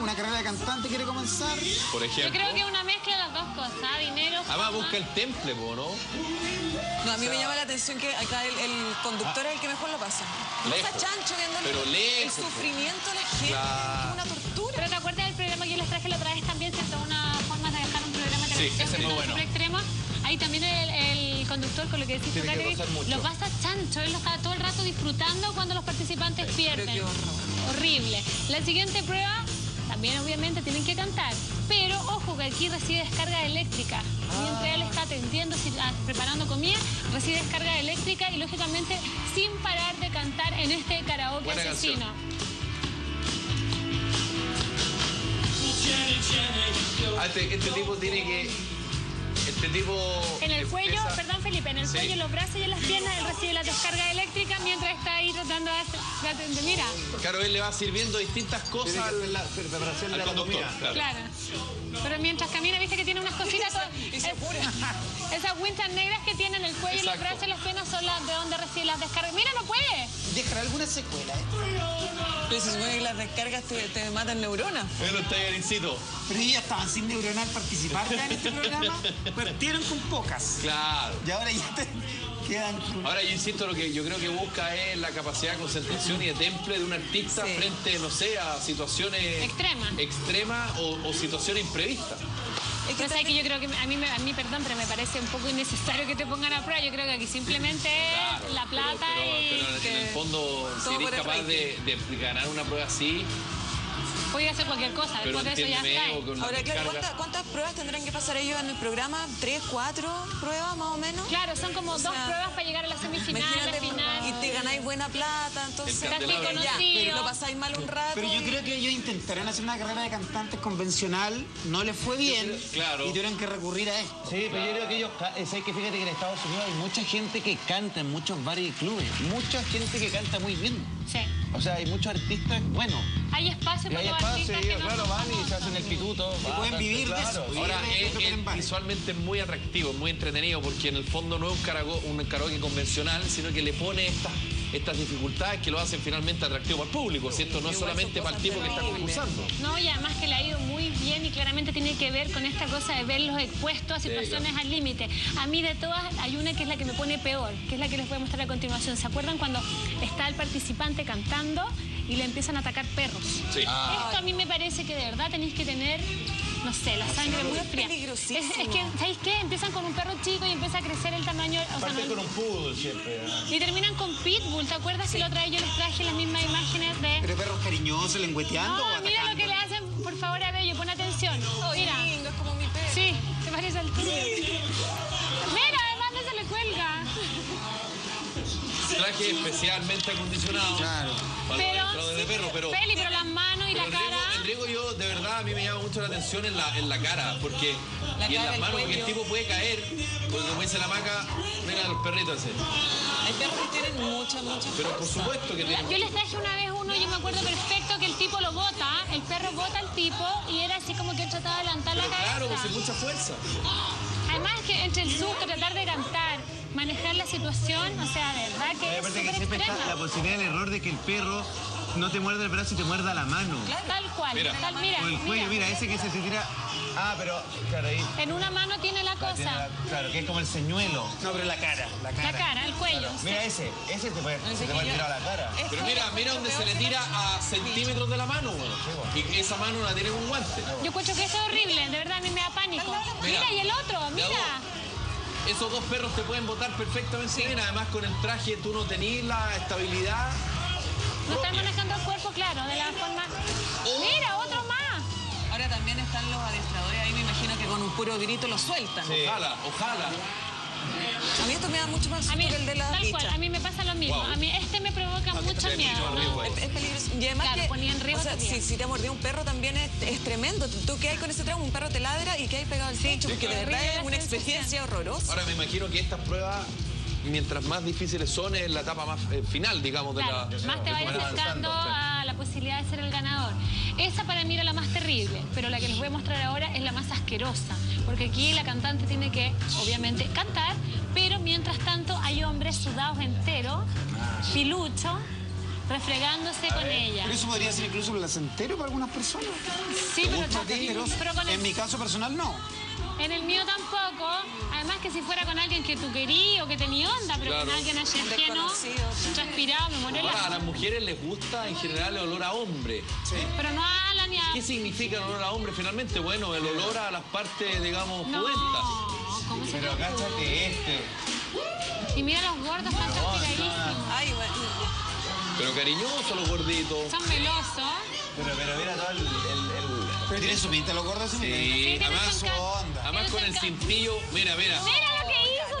B: una carrera de cantante quiere comenzar.
A: por
E: Yo
A: ejemplo.
E: creo que es una mezcla de las dos cosas, dinero.
A: Además
E: fama.
A: busca el temple, ¿no?
D: No, a mí me llama la atención que acá el, el conductor es el que mejor lo pasa. No
A: Lejos.
D: está chancho viendo el-
A: Pero
D: el sufrimiento de la gente.
A: Claro.
D: Es una tortura.
E: Pero te acuerdas del programa que yo les
A: Sí, ese es muy
E: Super
A: bueno.
E: extremo. Ahí también el, el conductor, con lo que decís, tú,
C: que
E: lo pasa chancho. Él lo está todo el rato disfrutando cuando los participantes pierden. Horrible. La siguiente prueba, también obviamente tienen que cantar. Pero ojo que aquí recibe descarga eléctrica. Mientras él está atendiendo, si- ah, preparando comida, recibe descarga eléctrica y lógicamente sin parar de cantar en este karaoke
A: Buena
E: asesino.
A: Ah, Este, este tipo tiene que. Este tipo.
E: En el cuello, perdón Felipe, en el
A: Sí.
E: cuello, en los brazos y en las piernas, él recibe la descarga eléctrica mientras está ahí tratando de hacer. de mira,
A: Claro, él le va sirviendo distintas cosas al,
C: la preparación de
A: al
C: la
A: conductor. claro.
E: claro. Pero mientras camina, viste que tiene unas cositas. todas- es- esas winchas negras que tiene en el cuello, en los
A: Exacto.
E: brazos y las piernas son las de donde recibe las descargas. Mira, no puede.
B: Dejará alguna secuela, ¿eh?
D: Pero se supone que las descargas te, te matan neuronas.
A: Bueno, está Garincito.
B: Pero ellos ya estaban sin neuronal participar ya en este programa. Partieron con pocas.
A: Claro.
B: Y ahora ya te quedan con...
A: Ahora yo insisto, lo que yo creo que busca es la capacidad de concentración y de temple de un artista
D: Sí.
A: frente, no sé, a situaciones
E: Extremas.
A: extremas o, o situaciones imprevistas.
D: Es
E: Pero sabes que yo creo que a mí, a mí, perdón, pero me parece un poco innecesario que te pongan a prueba. Yo creo que aquí simplemente es la plata
A: pero,
E: y
A: pero, en el fondo, si eres capaz de, de ganar una prueba así,
E: puede hacer cualquier cosa.
A: pero
E: Después de eso ya está.
D: Ahora, claro. ¿cuántas, pruebas tendrán que pasar ellos en el programa? ¿Tres, cuatro pruebas más o menos?
E: Claro, son como
D: O
E: dos
D: sea,
E: pruebas para llegar a la semifinal, la final.
D: y te ganáis buena plata, entonces ya, lo pasáis mal un rato.
B: Pero yo
D: y-
B: creo que ellos intentarán hacer una carrera de cantantes convencional, no les fue bien
A: Claro.
B: y tuvieron que recurrir a esto.
C: Sí, pero yo creo que ellos, eh, ¿sabes que fíjate que en Estados Unidos hay mucha gente que canta en muchos bares y clubes, mucha gente que canta muy bien.
E: Sí.
C: O sea, hay muchos artistas buenos.
E: Hay espacio
C: Y
E: para
C: hay
E: los
C: espacio,
E: artistas
C: y
E: que
C: claro, van y se hacen el pituto.
B: pueden
C: van,
B: vivir de eso.
A: Ahora,
B: Sí,
A: es, visualmente muy atractivo, muy entretenido, porque en el fondo no es un karaoke, un karaoke convencional, sino que le pone estas, estas dificultades que lo hacen finalmente atractivo para el público, ¿cierto? No
D: Igual
A: solamente para el tipo que está concursando.
E: No, y además que le ha ido muy bien y claramente tiene que ver con esta cosa de verlos expuestos a situaciones al límite. A mí de todas hay una que es la que me pone peor, que es la que les voy a mostrar a continuación. ¿Se acuerdan cuando está el participante cantando y le empiezan a atacar perros?
A: Sí.
E: Esto a mí me parece que de verdad tenéis que tener, no sé, la sangre muy fría. Es,
D: peligrosísimo.
E: es que, ¿sabéis qué? Empiezan con un perro chico y empieza a crecer el tamaño. o sea, no-
C: con un poodle siempre. ¿no?
E: y terminan con pitbull. ¿Te acuerdas que la otra vez yo les traje las mismas imágenes de...
B: Pero perros cariñosos, lengüeteando o
E: No, mira lo que le hacen, por favor, a Bello, pon atención. Mira,
D: Lindo, es como mi perro.
E: sí, te parece al tuyo.
A: Traje especialmente acondicionado
B: Claro.
A: para
E: Pero,
A: los entradores de perro, pero...
E: Feli, pero las manos y la
A: el
E: cara.
A: el riesgo yo, de verdad, a mí me llama mucho la atención en la, en la cara, porque...
D: La
A: y en las
D: el
A: manos, porque el tipo puede caer, porque como dice la maca, mira los perritos ese.
D: Hay perros que tienen mucha, mucha
A: Pero por
D: fuerza.
A: supuesto que.
E: Yo les traje una vez uno, yo me acuerdo perfecto que el tipo lo bota, el perro bota al tipo y era así como que él trataba de levantar
A: Pero
E: la
A: claro, pues
E: cabeza.
A: es mucha fuerza.
E: Además que entre el susto, tratar de cantar, manejar la situación, o sea, de verdad que es
C: Aparte que
E: súper
C: siempre está la
E: extrema.
C: posibilidad del error de que el perro no te muerda el brazo y te muerda la mano.
E: Tal cual,
A: Mira.
E: tal, mira,
C: O el cuello, mira, ese que se te tira. Ah, pero claro, ahí.
E: En una mano tiene la
C: tiene
E: cosa,
C: la- Claro, que es como el señuelo.
B: No, pero la cara, la cara.
E: la cara, el cuello.
C: Mira ese, ese te puede, se te puede tirar a la cara.
A: Pero mira, mira donde se le tira a centímetros de la mano, weón. Y esa mano la tiene con un guante.
E: Yo encuentro que es horrible, de verdad a mí me da pánico.
A: Mira.
E: Mira, y el otro, mira.
A: Esos dos perros te pueden botar perfectamente bien. Además, con el traje tú no tenés la estabilidad.
E: No están manejando el cuerpo, claro, de la forma. Mira, otro más.
D: Ahora también están los adiestradores ahí, me imagino que con un puro grito lo sueltan.
A: Ojalá, ojalá.
D: A mí esto me da mucho más
E: A mí,
D: que el de la
E: tal cual, a mí me pasa lo mismo.
A: Wow.
E: A mí este me provoca mucho miedo. ¿no?
D: Es, es peligroso. Y además
E: Claro,
D: que,
E: ponía en riesgo
D: o sea,
E: tu vida.
D: si, si te mordió un perro también es, es tremendo. Tú, tú que hay con ese trauma, un perro te ladra y que hay pegado al techo, porque de
E: Horrible
D: verdad es una experiencia horrorosa.
A: Ahora me imagino que estas pruebas, mientras más difíciles son, es la etapa más eh, final, digamos, de
E: Claro,
A: la.
E: más te vayas
A: van
E: acercando
A: sí.
E: a la posibilidad de ser el ganador. Esa para mí era la más terrible, pero la que les voy a mostrar ahora es la más asquerosa, porque aquí la cantante tiene que, obviamente, cantar, pero mientras tanto hay hombres sudados enteros, pilucho, refregándose con ella.
B: Pero eso podría ser incluso placentero para algunas personas.
E: Sí, pero con el-
B: En mi caso personal, no.
E: En el mío tampoco. Además que si fuera con alguien que tú querías o que tenía onda, pero
A: Claro.
E: con alguien así ajeno, transpirado, me muero
A: Ahora, a
E: la...
A: las mujeres les gusta en general el olor a hombre.
E: Pero no a la planeado.
A: ¿Qué significa el olor a hombre finalmente? Bueno, el olor a las partes, digamos,
E: No,
A: pudentas.
E: ¿cómo se
C: Pero
E: te ocurre?
C: cáchate este.
E: Y mira los gordos, están transpiradísimos.
D: Ay, bueno.
A: Pero cariñosos los gorditos.
E: Son melosos.
C: Pero, pero mira todo el... el, el-
B: Pero tiene su pinta los gordos.
A: Sí, además,
E: su encanto.
A: además con el cintillo. Mira, mira.
E: Mira lo que hizo,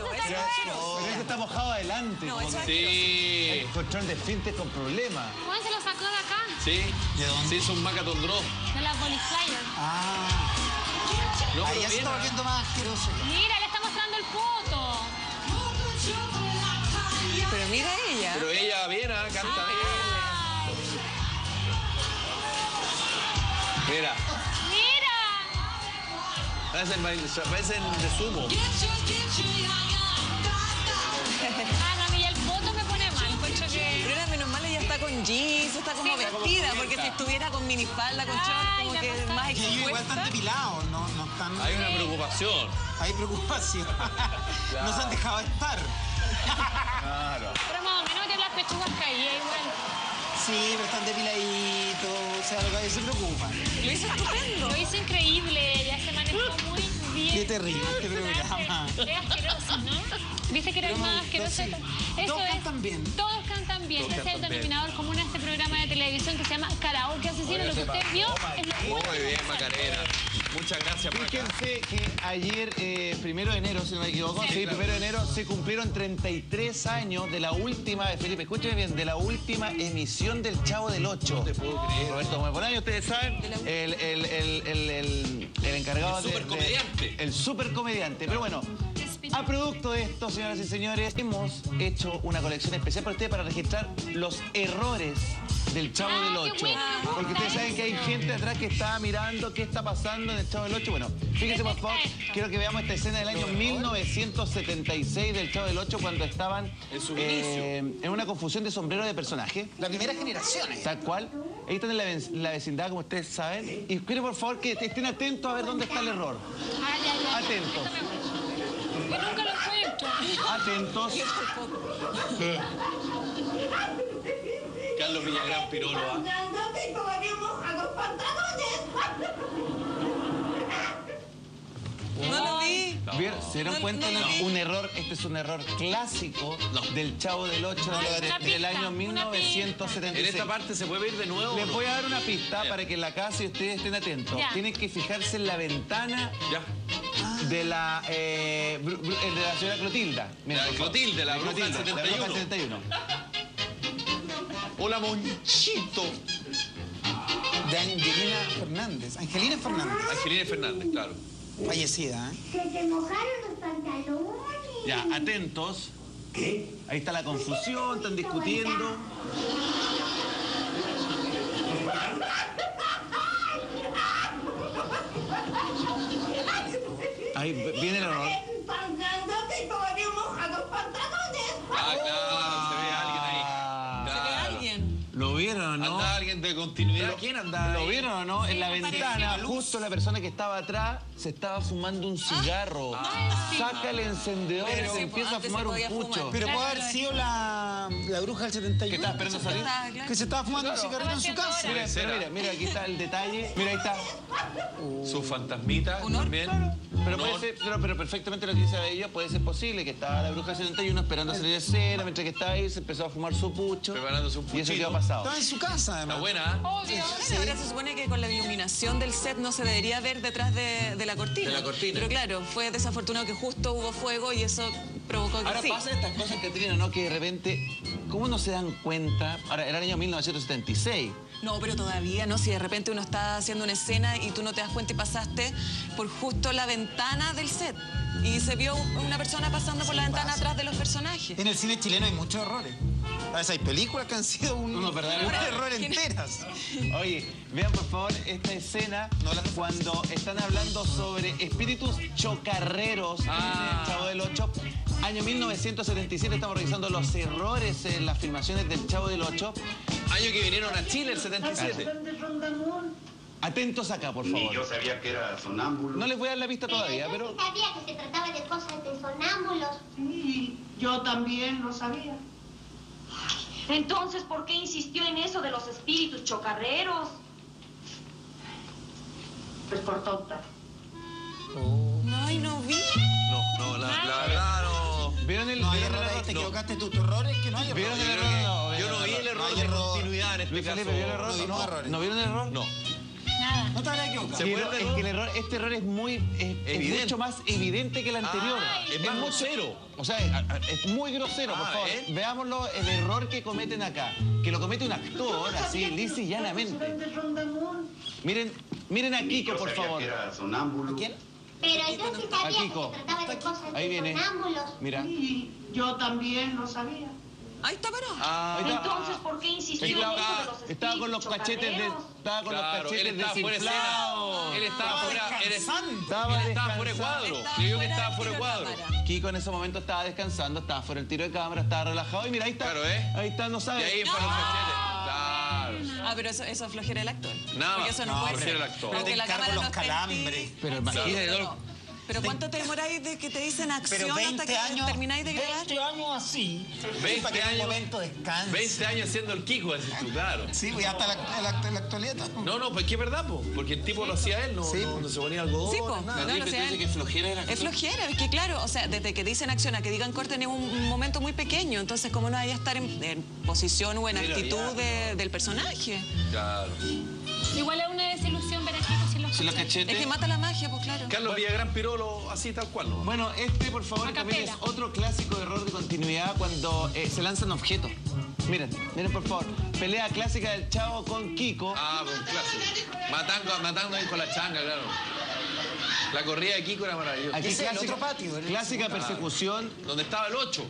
D: no,
E: se está
D: es
C: mojado adelante.
D: No, eso
A: Sí,
C: El control de fintes con problemas.
E: Juan se lo sacó de acá,
A: sí.
B: ¿De dónde?
A: Sí, son Macaton Drop.
E: de las Boliflyer.
B: Ah,
A: No,
B: ahí ya se está
A: ¿ah?
B: volviendo más asqueroso.
E: Mira, le está mostrando el poto.
D: Pero mira ella.
A: Pero ella bien, ¿ah? canta bien. Mira,
E: mira.
A: parecen, parecen de sumo.
E: Ah, no, a mí ya el poto me pone mal. Que...
D: Pero era menos mal ella está con jeans, está como
E: Sí, está como
D: vestida, porque si estuviera con minifalda, con short,
E: Ay,
D: como que más
B: Que ellos igual están
D: expuesta.
B: depilados, no, no están...
A: Hay una preocupación.
B: Hay preocupación. No se han dejado estar.
C: Claro.
E: Pero más o menos tiene las pechugas caídas igual.
B: Sí, pero están depiladitos. O sea, lo que se preocupan.
D: Lo hizo estupendo.
E: Lo hizo increíble, ella se manejó muy bien.
B: Qué terrible este programa.
E: Es asqueroso, ¿no? Viste que era el más asqueroso.
B: sí.
E: Eso
B: Todos
E: es-
B: cantan bien.
E: Todos cantan bien.
A: Todos
E: Ese es el denominador común de este programa de televisión que se llama Karaoke Asesino. Lo que usted vio es lo
A: Muy
E: que
A: bien. Macarena. Muchas gracias, Maca.
C: Fíjense que ayer, eh, primero de enero, si no me equivoco, sí, primero de enero, se cumplieron 33 años de la última, eh, Felipe, escúcheme bien, de la última emisión del Chavo del 8. No te puedo creer. Roberto Gómez Bolaño, ustedes saben, el, el, el, el, el- el encargado
A: El
C: de- de-
A: supercomediante.
C: El supercomediante. Pero bueno, a producto de esto, señoras y señores, hemos hecho una colección especial para ustedes para registrar los errores del Chavo
E: Ah,
C: del
E: qué
C: 8.
E: bueno, me
C: Porque ustedes saben que hay gente atrás que está mirando qué está pasando en el Chavo del 8. Bueno, fíjense por favor, quiero que veamos esta escena del año 1976 del Chavo del 8 cuando estaban eh, en una confusión de sombrero de personaje.
B: La primera generación. ¿eh?
C: Tal cual. Ahí están en la, la vecindad, como ustedes saben. Y quiero por favor que estén atentos a ver dónde está el error. Atentos.
E: Yo nunca lo.
C: Atentos.
A: Carlos Villagrán. ¿ah?
K: Y todavía moja los pantalones.
D: No lo vi.
C: ¿Vieron? ¿Se dieron
D: No,
C: cuenta?
D: no.
C: Un error, este es un error clásico
A: No.
C: del Chavo del 8
E: Ay,
C: de-
E: una
C: del año
E: una
A: En
C: 1976.
A: esta parte se puede ver de nuevo.
C: Les
A: no?
C: voy a dar una pista para que en la casa y ustedes estén atentos. Tienen que fijarse en la ventana de la, eh, eh, de la señora Clotilda.
A: La. Clotilde, la
C: Clotilde, la bruja
A: 71.
C: Del 71.
A: Hola, Monchito.
B: De Angelina Fernández. Angelina Fernández.
A: Angelina Fernández, claro.
B: Fallecida, ¿eh?
K: Se te mojaron los pantalones.
C: Ya, atentos. Ahí está la confusión, están discutiendo. Ahí viene el error.
K: Tan grandote y todavía moja los pantalones.
A: Ah, claro, se ve alguien ahí.
C: Ah,
D: ¿Ve
A: Claro.
D: alguien?
C: ¿Lo vieron o no?
A: Anda alguien de continuidad. ¿Quién anda
C: ¿Lo vieron o no? en la ventana, justo la persona que estaba atrás se estaba fumando un cigarro.
E: sí.
C: Saca el encendedor y empieza a fumar un pucho.
D: fumar.
B: Pero puede haber sido la, la bruja del 71.
C: Que estaba esperando salir.
D: Claro.
B: Que se estaba fumando un cigarrito en su casa.
C: Mira, pero mira, mira, aquí está el detalle. Mira, ahí está.
A: Su fantasmita también.
C: Pero, puede ser, pero, pero perfectamente lo que dice ella puede ser posible, que estaba la bruja del 71 esperando salir de escena, mientras que estaba ahí se empezó a fumar su pucho.
A: Preparándose un
C: Y eso quedó pasado.
B: Estaba en su casa,
A: Está
B: además.
A: buena, ¿ah?
E: Obvio.
D: Bueno, ahora se supone que con la iluminación del set no se debería ver detrás de, de la cortina.
A: De la cortina.
D: Pero claro, fue desafortunado que justo hubo fuego y eso provocó que
C: Ahora
D: sí.
C: pasan estas cosas, Catrina, ¿no? Que de repente, ¿cómo no se dan cuenta? Ahora, era el año 1976.
D: No, pero todavía, ¿no? Si de repente uno está haciendo una escena y tú no te das cuenta y pasaste por justo la ventana del set. Y se vio una persona pasando por la ventana atrás de los personajes.
B: En el cine chileno hay muchos errores. A veces hay películas que han sido un, error
D: ¿Quién-
B: enteras.
C: Oye, vean por favor esta escena cuando están hablando sobre espíritus chocarreros
A: Ah.
C: en el Chavo del 8. Año 1977 estamos revisando los errores en las filmaciones del Chavo del 8.
A: Año que vinieron a Chile, el 77.
C: Atentos acá, por
I: Ni
C: favor.
I: yo sabía que era sonámbulo.
C: No les voy a dar la pista todavía, pero
K: sabía que se trataba de cosas de sonámbulos.
L: Sí, yo también lo sabía. Entonces, ¿por qué insistió en eso de los espíritus chocarreros? Pues por tonta.
D: Ay, no vi.
A: No, no, la, la verdad no.
C: ¿Vieron el,
B: No hay
C: ¿vieron el
B: error te
C: No.
B: equivocaste tú. Tu error es que no hay error.
C: ¿Vieron el
A: Yo
C: error? No,
A: yo no vi el error
B: hay
A: de
B: error.
A: continuidad en este
C: Luis
A: caso.
C: Felipe, ¿vio el error?
B: ¿No
C: vieron el error?
A: No.
E: Nada.
B: No te habrás equivocado.
A: ¿Se
C: Sí,
A: puede
C: es
A: verlo?
C: que el error, este error es muy, es, mucho más evidente que el anterior.
A: Ah, es más grosero.
C: O sea, es, es muy grosero, por
A: Ah,
C: favor.
A: ¿eh?
C: Veámoslo, el error que cometen acá. Que lo comete un actor, así, lisa y llanamente. Miren, miren a Kiko, por favor.
B: ¿A quién?
M: Pero yo sí sabía
C: Kiko.
M: que trataba de cosas
C: Ahí
M: de
C: viene.
M: sonámbulos.
C: Mira.
L: Y yo también lo sabía.
D: Ahí está parado.
A: Ah.
L: Entonces, ¿por qué insistió en eso de los
C: estaba con los cachetes de, estaba con
A: Claro,
C: los
A: él
C: cachetes
A: estaba fuera de escena. Él estaba fuera, él,
C: Estaba
A: él estaba fuera de cuadro.
D: Estaba
A: Creyó que
D: fuera
A: estaba
D: del
A: fuera de cuadro.
C: Kiko en ese momento estaba descansando, estaba fuera el tiro de cámara, estaba relajado y mira, ahí está.
A: Claro, ¿eh?
C: Ahí está, no
A: Y
C: sabe.
A: ahí para los cachetes. Claro.
D: Ah, pero eso, eso es flojera del actor.
A: Nada
D: Porque eso no,
A: No,
D: puede
A: flojera
D: ser.
A: del actor.
B: Pero te
D: Aunque la cámara
B: los
D: no
B: calambres.
C: Pero imagínate,
D: pero, ¿cuánto te demoráis de que te dicen acción
B: Pero
D: hasta
B: 20
D: que
B: años.
D: termináis de grabar?
B: 20 años así.
A: 20
B: para que en un
A: años.
B: momento descanse.
A: 20 años siendo el Kiko, decís tú, claro.
B: Sí, pues hasta la, la, actualidad.
A: No, no, pues que es verdad, po, porque el tipo lo hacía él, no,
B: Sí,
A: no, no se ponía algodón.
D: Sí,
A: nada.
D: No, no,
C: que flojera era
D: Es flojera, es que claro, o sea, desde que dicen acción a que digan corte en un momento muy pequeño, entonces cómo no hay a estar en, en posición o en actitud
A: ya.
D: de- del personaje.
A: Claro.
E: Igual es una desilusión
C: Si los
E: cachetes.
D: Es que mata la magia, pues claro.
A: Carlos Villagrán Pirolo, así tal cual, ¿no?
C: Bueno, este, por favor, también es otro clásico error de continuidad cuando eh, se lanzan objetos. Miren, miren, por favor. Pelea clásica del Chavo con Kiko.
A: Ah, pues un clásico. Matando, matando ahí con la changa, claro. La corrida de Kiko era maravillosa.
C: Aquí
B: es el otro patio, el-
C: clásica persecución.
A: Donde estaba el 8.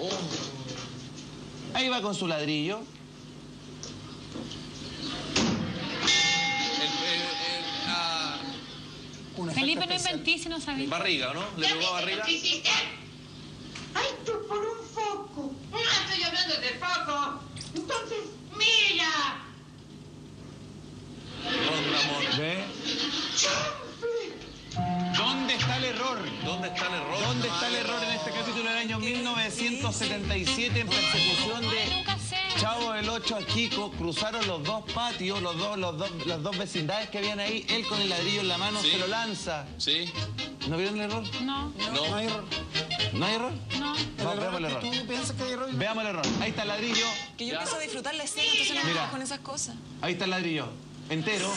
A: Oh,
C: Ahí va con su ladrillo.
E: Felipe no inventí si no sabía.
A: barriga, ¿no? ¿Le pegó a barriga?
K: ¿Qué hiciste?
L: Ay, tú por un foco.
K: No estoy hablando de poco.
L: Entonces, mira.
C: ¿Ve? ¿Dónde está el error?
A: ¿Dónde está el error?
C: ¿Dónde está el error en este capítulo del año 1977 en persecución
E: Ay,
C: de. Chavo del 8 a Kiko? Cruzaron los dos patios, los dos, los dos, las dos vecindades que habían ahí. Él con el ladrillo en la mano
A: Sí.
C: se lo lanza.
A: Sí.
C: ¿No vieron el error?
E: No,
A: No.
B: No hay error.
C: ¿No hay error?
E: no.
B: El error
C: veamos el error.
B: tú piensas que hay error. no.
C: Veamos el error. Ahí está el ladrillo.
D: Que yo empiezo a disfrutar la escena, entonces no me
C: Mira.
D: con esas cosas.
C: Ahí está el ladrillo. Entero.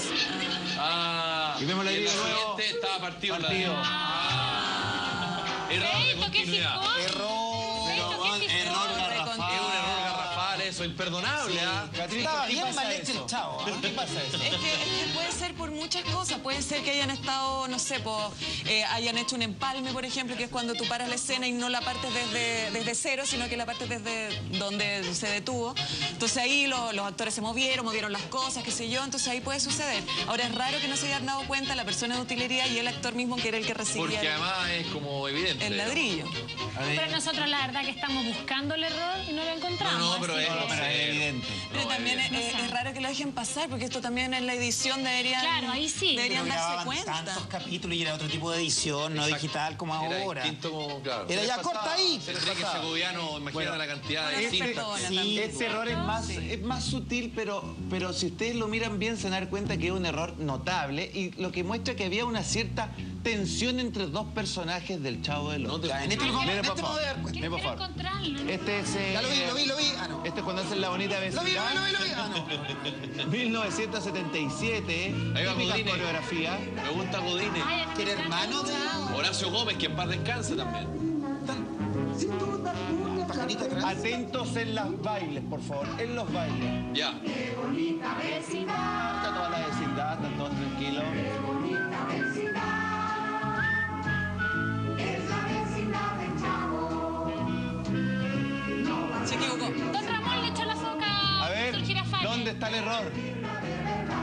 A: Ah.
C: Y vemos la
A: en
C: vida
A: la
C: luego.
A: siguiente estaba partido.
C: Partido.
A: Ah. Error de
E: Esto, ¿qué
A: continuidad.
B: Error.
A: Eso, imperdonable, ¿ah?
C: Catrina,
B: Estaba
C: ¿por qué
B: bien
C: pasa
B: mal hecho
C: eso?
B: el chavo. ¿ah?
C: ¿Por qué pasa eso?
D: Es que, es que puede ser por muchas cosas. Puede ser que hayan estado, no sé, po, eh, hayan hecho un empalme, por ejemplo, que es cuando tú paras la escena y no la partes desde, desde cero, sino que la partes desde donde se detuvo. Entonces ahí lo- los actores se movieron, movieron las cosas, qué sé yo, entonces ahí puede suceder. Ahora es raro que no se hayan dado cuenta la persona de utilería y el actor mismo que era el que recibía
A: Porque
D: el,
A: además es como evidente.
D: el ladrillo.
E: Pero nosotros la verdad que estamos buscando el error y no lo encontramos.
A: No, no, pero es,
C: pero es evidente.
D: Pero
A: No,
D: también es, es- es raro que lo dejen pasar, porque esto también en la edición deberían,
E: Claro, ahí sí.
D: deberían
B: Pero
D: darse cuenta.
B: tantos capítulos y era otro tipo de edición, no
A: Exacto.
B: digital como
A: Era
B: ahora.
A: distinto claro.
B: Era ya corta ahí.
A: Se cree que segoviano, imagínate
C: Bueno.
A: la cantidad de
D: Bueno,
A: cintas.
B: Sí.
C: Este error es más,
D: Sí.
C: es más sutil, pero, pero si ustedes lo miran bien se van a dar cuenta que es un error notable y lo que muestra que había una cierta tensión entre dos personajes del Chavo del
A: No
C: Ocho.
A: te
B: Ya, en este, momento-
C: Miren,
B: en
C: por
B: este me voy a dar
C: favor. por. Este es... eh,
B: Ya lo vi, lo vi, lo vi. Ah, no.
C: Este es cuando hacen la bonita
B: Lo vi, lo
C: vecindad.
B: vi, lo vi, lo vi. Ah, no.
C: 1977,
A: Ahí va
C: típica coreografía.
A: Me gusta Godine.
B: Que
E: encanta.
B: hermano de...
A: Horacio Gómez, que en paz descanse también.
B: El atrás.
C: Atentos en las bailes, por favor, en los bailes.
A: Ya.
C: Está toda la vecindad, están todos tranquilos. El error?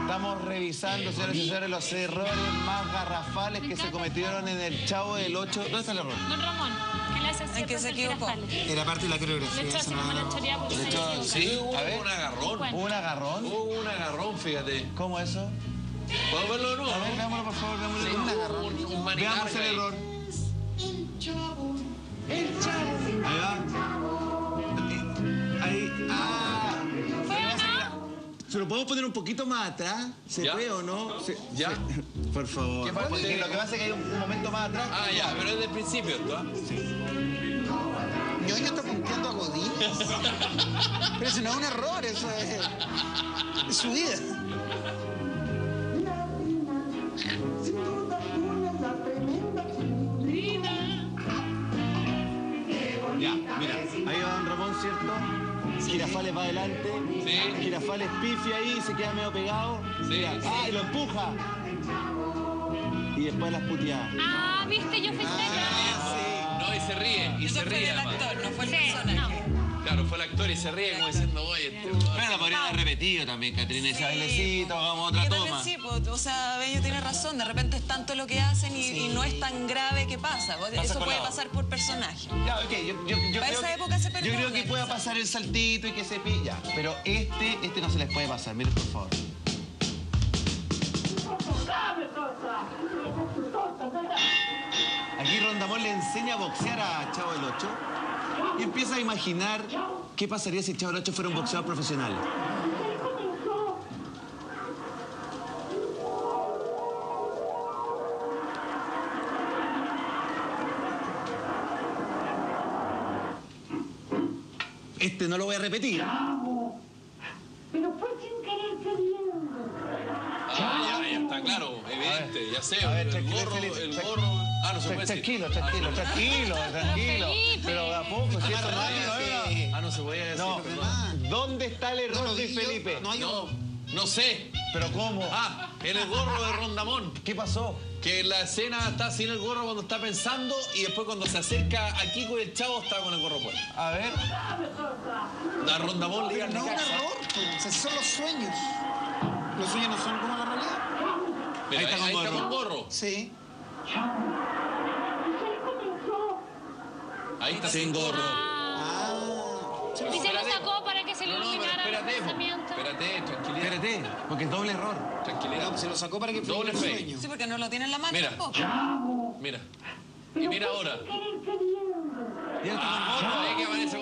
C: Estamos revisando, señoras y señores, los errores más garrafales que se cometieron en el Chavo del 8. ¿Dónde está el error?
E: Don Ramón, que le hace
D: En que
E: a
D: se equivocó.
B: Era parte de la
E: Le
B: coreografía. no.
A: Sí, hubo
C: A ver.
A: un agarrón.
C: ¿Un agarrón?
A: Hubo un agarrón, fíjate.
C: ¿Cómo eso?
A: ¿Puedo verlo de nuevo?
C: A ver, veámoslo, por favor, veámoslo.
A: Sí,
C: Un agarrón.
A: un, un
C: Veamos
A: manicarga
C: el
A: ahí.
C: error. Ahí va. Ahí. Ah.
E: ¿Fue o
C: ¿Se lo podemos poner un poquito más atrás? ¿Se
A: ¿Ya?
C: puede o no? Se-
A: ¿Ya?
C: se- Por favor. Porque lo que pasa es que hay un, un momento más atrás.
A: Ah, ya, pero es del principio esto, ¿ah?
B: Ñoño está punteando a Godín. Pero eso no es un error, eso es, es su vida.
C: Ya, mira, ahí va Don Ramón, ¿cierto? Girafales va adelante.
A: Sí.
C: Girafales pifia ahí, se queda medio pegado.
A: Sí,
C: Mira,
A: sí.
C: ¡Ah, y lo empuja! Y después las puteadas.
E: Ah, viste, yo fui
A: No, y se ríe, y
D: Eso
A: se
D: fue
A: ríe
D: el
A: además.
D: actor, no fue el
E: Sí,
D: personaje.
A: Claro, fue el actor y se ríe como diciendo, oye, este weón".
C: Pero la podrían haber repetido también, Catrina, ese bailecito, hagamos otra toma.
D: sí, po, o sea, Bello tiene razón, de repente es tanto lo que hacen y, y no es tan grave que pasa. Eso puede pasar por personaje.
C: Ya, ok, yo, yo, yo
D: Para
C: creo
D: esa
C: que,
D: época se
C: Yo creo que pueda
D: quizás.
C: pasar el saltito y que se pilla. Pero este, este no se les puede pasar, miren por favor. Aquí Rondamón le enseña a boxear a Chavo del 8 y empieza a imaginar qué pasaría si Chavo 8 fuera un boxeador profesional. Este no lo voy a repetir.
L: Pero fue sin querer queriendo.
A: Ah, ya, ya está claro, evidente, ya sé.
C: A ver,
A: el
C: tranquilo,
A: gorro, el gorro. Ah, no se puede decir.
C: Tranquilo, tranquilo, tranquilo, tranquilo. Pero a poco, si esto no hay-
A: Ah, no se podía decir.
C: No,
A: perdón.
C: ¿dónde está el error
B: No,
C: de
B: yo-
C: Felipe?
B: no hay
A: No, no sé.
C: ¿Pero cómo?
A: Ah, en el gorro de Rondamón.
C: ¿Qué pasó?
A: Que en la escena está sin el gorro cuando está pensando y después cuando se acerca a Kiko y el chavo está con el gorro puesto.
C: A ver.
A: A Rondamón le
B: Pero no es un error, pues, esos son los sueños. Los sueños no son como la realidad.
A: Mira,
C: Ahí está con
A: ahí está con gorro.
B: Sí.
A: Ahí está sin gorro.
B: Ah.
E: Y se lo sacó para que se le
A: No, no, pero
E: iluminara el
A: espérate, po.
E: pensamiento.
A: espérate, tranquilidad.
C: Espérate, porque es doble error.
A: Tranquilidad.
B: No, se lo sacó para que
A: Doble fake.
B: sueño.
D: Sí, porque no lo tiene en la mano
A: Mira.
D: tampoco.
A: Mira. Y mira ahora.
C: Y.
A: Ah, que aparece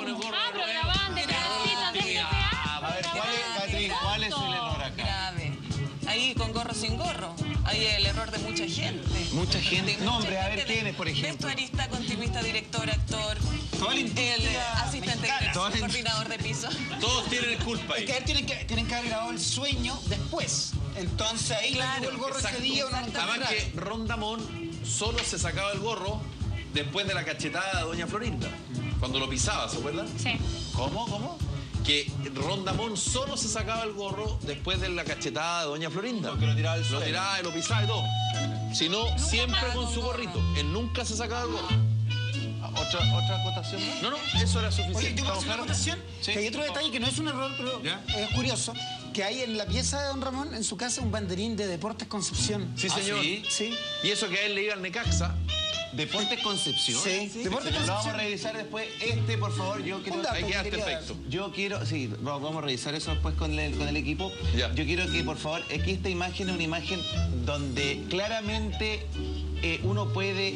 D: Ahí el error de mucha gente.
C: Mucha gente.
D: Mucha
C: Nombre, a ver
D: gente,
C: quiénes, por ejemplo.
D: Vestuarista, continuista, director, actor.
B: Toda la
D: El
B: industria
D: asistente
C: in-
D: coordinador de piso.
A: Todos tienen culpa
B: Es
A: ahí.
B: que a él tienen que, tienen que haber grabado el sueño después. Entonces ahí
D: Claro,
B: le tuvo el gorro
A: exacto.
B: ese día o no lo
A: Además que Rondamón solo se sacaba el gorro después de la cachetada de Doña Florinda. Cuando lo pisaba, ¿se acuerdan?
E: Sí.
C: ¿Cómo? ¿Cómo?
A: Que Rondamón solo se sacaba el gorro después de la cachetada de Doña Florinda.
C: Porque lo tiraba al
A: Lo
C: suelo.
A: tiraba y lo pisaba y todo. Si no, siempre con su
D: gorro.
A: gorrito. Él nunca se sacaba el gorro.
C: ¿Otra, otra acotación más?
A: No, no, eso era
B: Oye,
A: suficiente.
B: yo puedo hacer una acotación,
C: Sí.
B: que hay otro detalle que no es un error, pero
C: ¿Ya?
B: es curioso, que hay en la pieza de Don Ramón, en su casa, un banderín de Deportes Concepción.
A: Sí,
C: ¿Ah,
A: señor.
C: sí?
B: Sí.
A: Y eso que a él le iba al Necaxa.
C: Deportes Concepción.
B: Sí, Deportes
C: Lo vamos a
B: Concepción.
C: revisar después. Este, por favor, yo quiero...
B: Un dato
A: Ahí
B: que
A: quedaste
B: quería dar.
A: perfecto.
C: Yo quiero, sí, va- vamos a revisar eso después con el, con el equipo.
A: Ya.
C: Yo quiero que, por favor, es que esta imagen es una imagen donde claramente eh, uno puede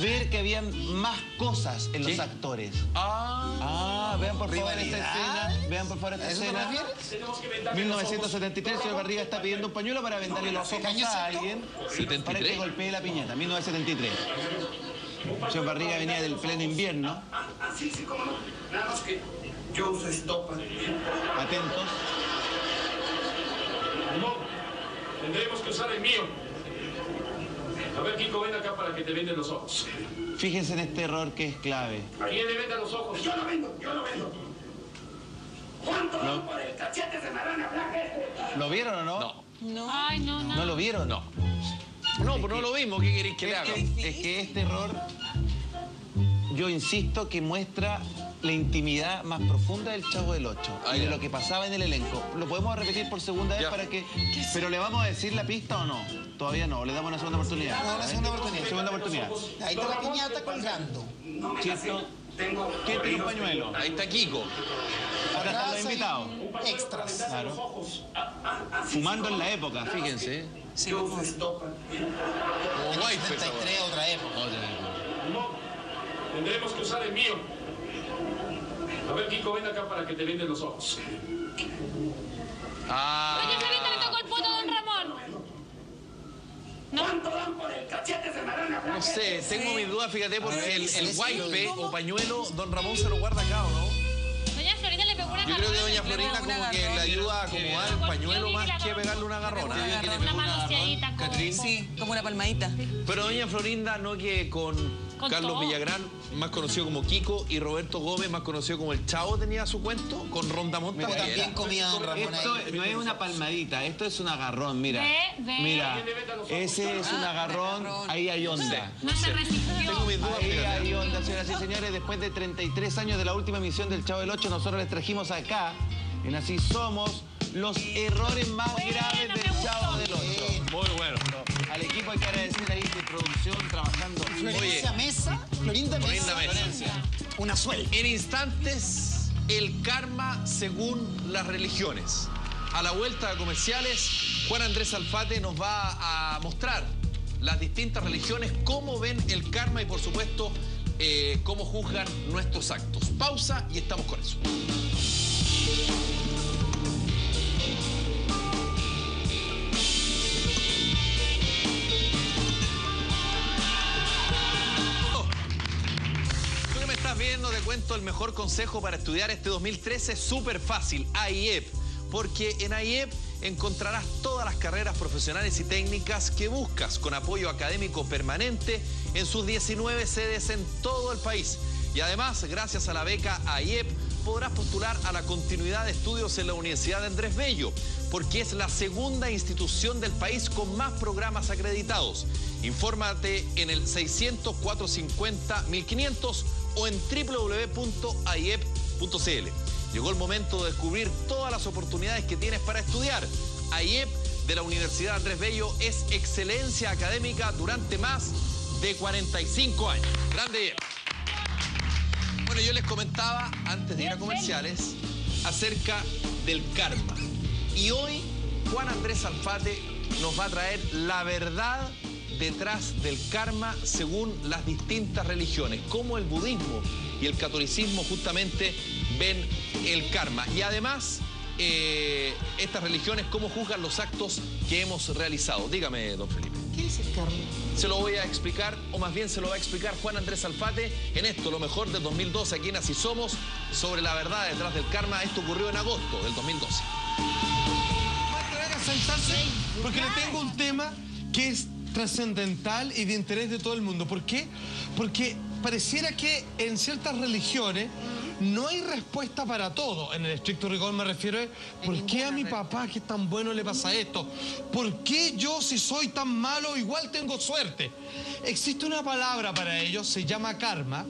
C: ver que habían más cosas en los actores.
A: Ah,
C: Ah, vean por favor esta escena. Vean por favor esta
B: ¿A eso te
C: escena.
B: refieres?
C: 1973, señor Barriga está pidiendo un pañuelo para vendarle los ojos a alguien
A: 73.
C: para que golpee la piñata. 1973. Señor Barriga venía del pleno invierno.
M: Sí, sí, cómo no. Nada más que yo uso estopa.
C: Atentos.
M: No, tendremos que usar el mío. A ver, Kiko, ven acá para que te venden los ojos.
C: Fíjense en este error que es clave.
M: ¿A quién le venden los ojos? Yo lo vendo, yo lo vendo. ¿Cuánto dan por el cachete de marana blanca este?
C: ¿Lo vieron o no?
A: no.
D: No.
E: Ay, no, no.
C: ¿No lo vieron?
A: No. No, pero no lo mismo. ¿Qué queréis que le haga?
C: es que este error, yo insisto que muestra la intimidad más profunda del Chavo del Ocho
A: Ah,
C: y de lo que pasaba en el elenco. ¿Lo podemos repetir por segunda vez
A: Ya.
C: para que... Pero le vamos a decir la pista o no? Todavía no, le damos una segunda oportunidad.
B: No, una segunda oportunidad.
C: Segunda oportunidad.
B: Ahí está la piñata colgando.
C: ¿Quién tiene un pañuelo?
A: Ahí está Kiko.
C: Ahora están los invitados.
B: Extras.
C: Claro. Fumando en la época, fíjense.
D: Sí.
A: Como wife esa weá.
B: otra época.
M: No, tendremos que usar el mío. A ver, Kiko, ven acá para que te venden los ojos.
A: Ah.
E: Doña Florinda le tocó el poto a don Ramón.
M: ¿Cuánto dan por el cachete de marana
A: No sé, tengo mis dudas, fíjate, porque el, el
B: ¿es
A: wipe
B: cómo?
A: o pañuelo, don Ramón se lo guarda acá, ¿o no?
E: Doña Florinda le pegó una
A: Yo creo que doña Florinda como que le ayuda a acomodar pañuelo más que pegarle una garrona.
E: Una manoseadita con...
D: Sí, como una palmadita.
A: Pero doña Florinda, no que con,
E: Con
A: Carlos
E: todo.
A: Villagrán, más conocido como Kiko, y Roberto Gómez, más conocido como el Chavo, tenía su cuento, con Ronda Monta.
B: Mira, también comía don Ramón
C: Esto
B: ahí.
C: no es una palmadita, esto es un agarrón, mira.
E: Ve, ve.
C: Mira, ese es un agarrón, ahí hay onda.
E: No se resistió.
A: Tengo mis dudas,
C: Ahí hay onda, señoras y señores. Después de 33 años de la última emisión del Chavo del 8, nosotros les trajimos acá, en Así Somos, los errores más graves del
E: gustó.
C: Chavo del 8.
A: Muy bueno.
C: Al equipo hay que agradecer ahí de producción, trabajando.
B: Florencia Mesa, Florinda
A: Florinda
B: Mesa.
A: Mesa.
B: Una suelta.
A: En instantes, el karma según las religiones. A la vuelta de comerciales, Juan Andrés Alfate nos va a mostrar las distintas religiones, cómo ven el karma y por supuesto eh, cómo juzgan nuestros actos. Pausa y estamos con eso. Estás viendo, te cuento el mejor consejo para estudiar este 2013, súper fácil, AIEP. Porque en AIEP encontrarás todas las carreras profesionales y técnicas que buscas con apoyo académico permanente en sus 19 sedes en todo el país. Y además, gracias a la beca AIEP, podrás postular a la continuidad de estudios en la Universidad de Andrés Bello, porque es la segunda institución del país con más programas acreditados. Infórmate en el 600-450-1500 o en www.aiep.cl. Llegó el momento de descubrir todas las oportunidades que tienes para estudiar. AIEP de la Universidad Andrés Bello es excelencia académica durante más de 45 años. Grande AIEP. Bueno, yo les comentaba antes de ir a comerciales acerca del karma. Y hoy Juan Andrés Alfate nos va a traer la verdad detrás del karma según las distintas religiones, cómo el budismo y el catolicismo justamente ven el karma. Y además, eh, estas religiones, cómo juzgan los actos que hemos realizado. Dígame, don Felipe.
B: ¿Qué dice el Carlos?
A: Se lo voy a explicar, o más bien se lo va a explicar Juan Andrés Alfate en esto, lo mejor del 2012, aquí en Así Somos, sobre la verdad detrás del karma. Esto ocurrió en agosto del 2012.
F: a sentarse porque le tengo un tema que es trascendental y de interés de todo el mundo. ¿Por qué? Porque pareciera que en ciertas religiones no hay respuesta para todo. En el estricto rigor me refiero a ¿por qué a mi papá que es tan bueno le pasa esto? ¿Por qué yo si soy tan malo igual tengo suerte? Existe una palabra para ello, se llama karma,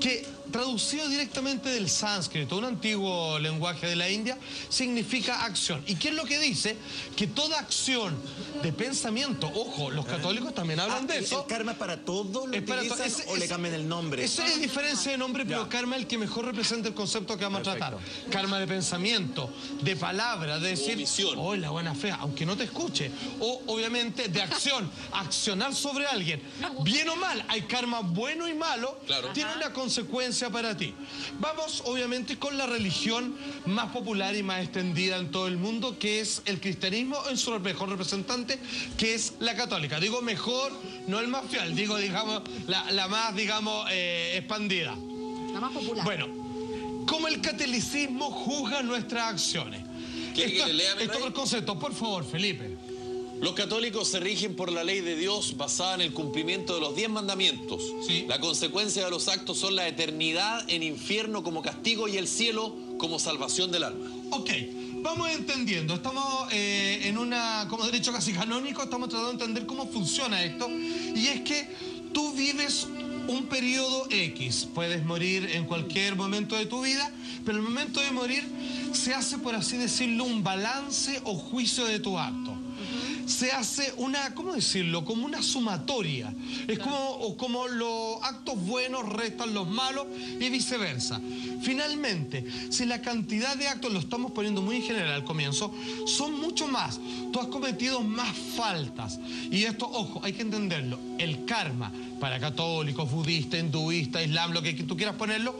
F: que traducido directamente del sánscrito, un antiguo lenguaje de la India, significa acción. ¿Y qué es lo que dice? Que toda acción de pensamiento, ojo, los católicos también hablan
N: Ah,
F: de
N: el-
F: eso.
N: ¿El karma para todo lo
F: Es para to-
N: utilizan o le cambian el nombre?
F: Esa es diferencia de nombre, pero karma es el que mejor representa el concepto que vamos a tratar. Karma de pensamiento, de palabra, de decir, oh, la buena fea, aunque no te escuche. O, obviamente, de acción, accionar sobre alguien. Bien o mal, hay karma bueno y malo,
A: Claro.
F: tiene una consecuencia para ti. Vamos, obviamente, con la religión más popular y más extendida en todo el mundo, que es el cristianismo, en su mejor representante, que es la católica. Digo mejor, no el más fiel, digo, digamos, la, la más, digamos, eh, expandida.
O: La más popular.
F: Bueno, ¿cómo el catolicismo juzga nuestras acciones?
A: ¿Quiere que
F: Esto-
A: le lea, mi
F: esto
A: rey?
F: es el concepto, por favor, Felipe.
A: Los católicos se rigen por la ley de Dios basada en el cumplimiento de los diez mandamientos. La consecuencia de los actos son la eternidad en infierno como castigo y el cielo como salvación del alma.
F: Ok, vamos entendiendo. Estamos eh, en una, como derecho casi canónico, estamos tratando de entender cómo funciona esto. Y es que tú vives un periodo X. Puedes morir en cualquier momento de tu vida, pero el momento de morir se hace, por así decirlo, un balance o juicio de tu acto. Se hace una, ¿cómo decirlo? Como una sumatoria. Es como, como los actos buenos restan los malos y viceversa. Finalmente, si la cantidad de actos, lo estamos poniendo muy en general al comienzo, son mucho más. Tú has cometido más faltas. Y esto, ojo, hay que entenderlo. El karma, para católicos, budistas, hinduistas, islam, lo que tú quieras ponerlo,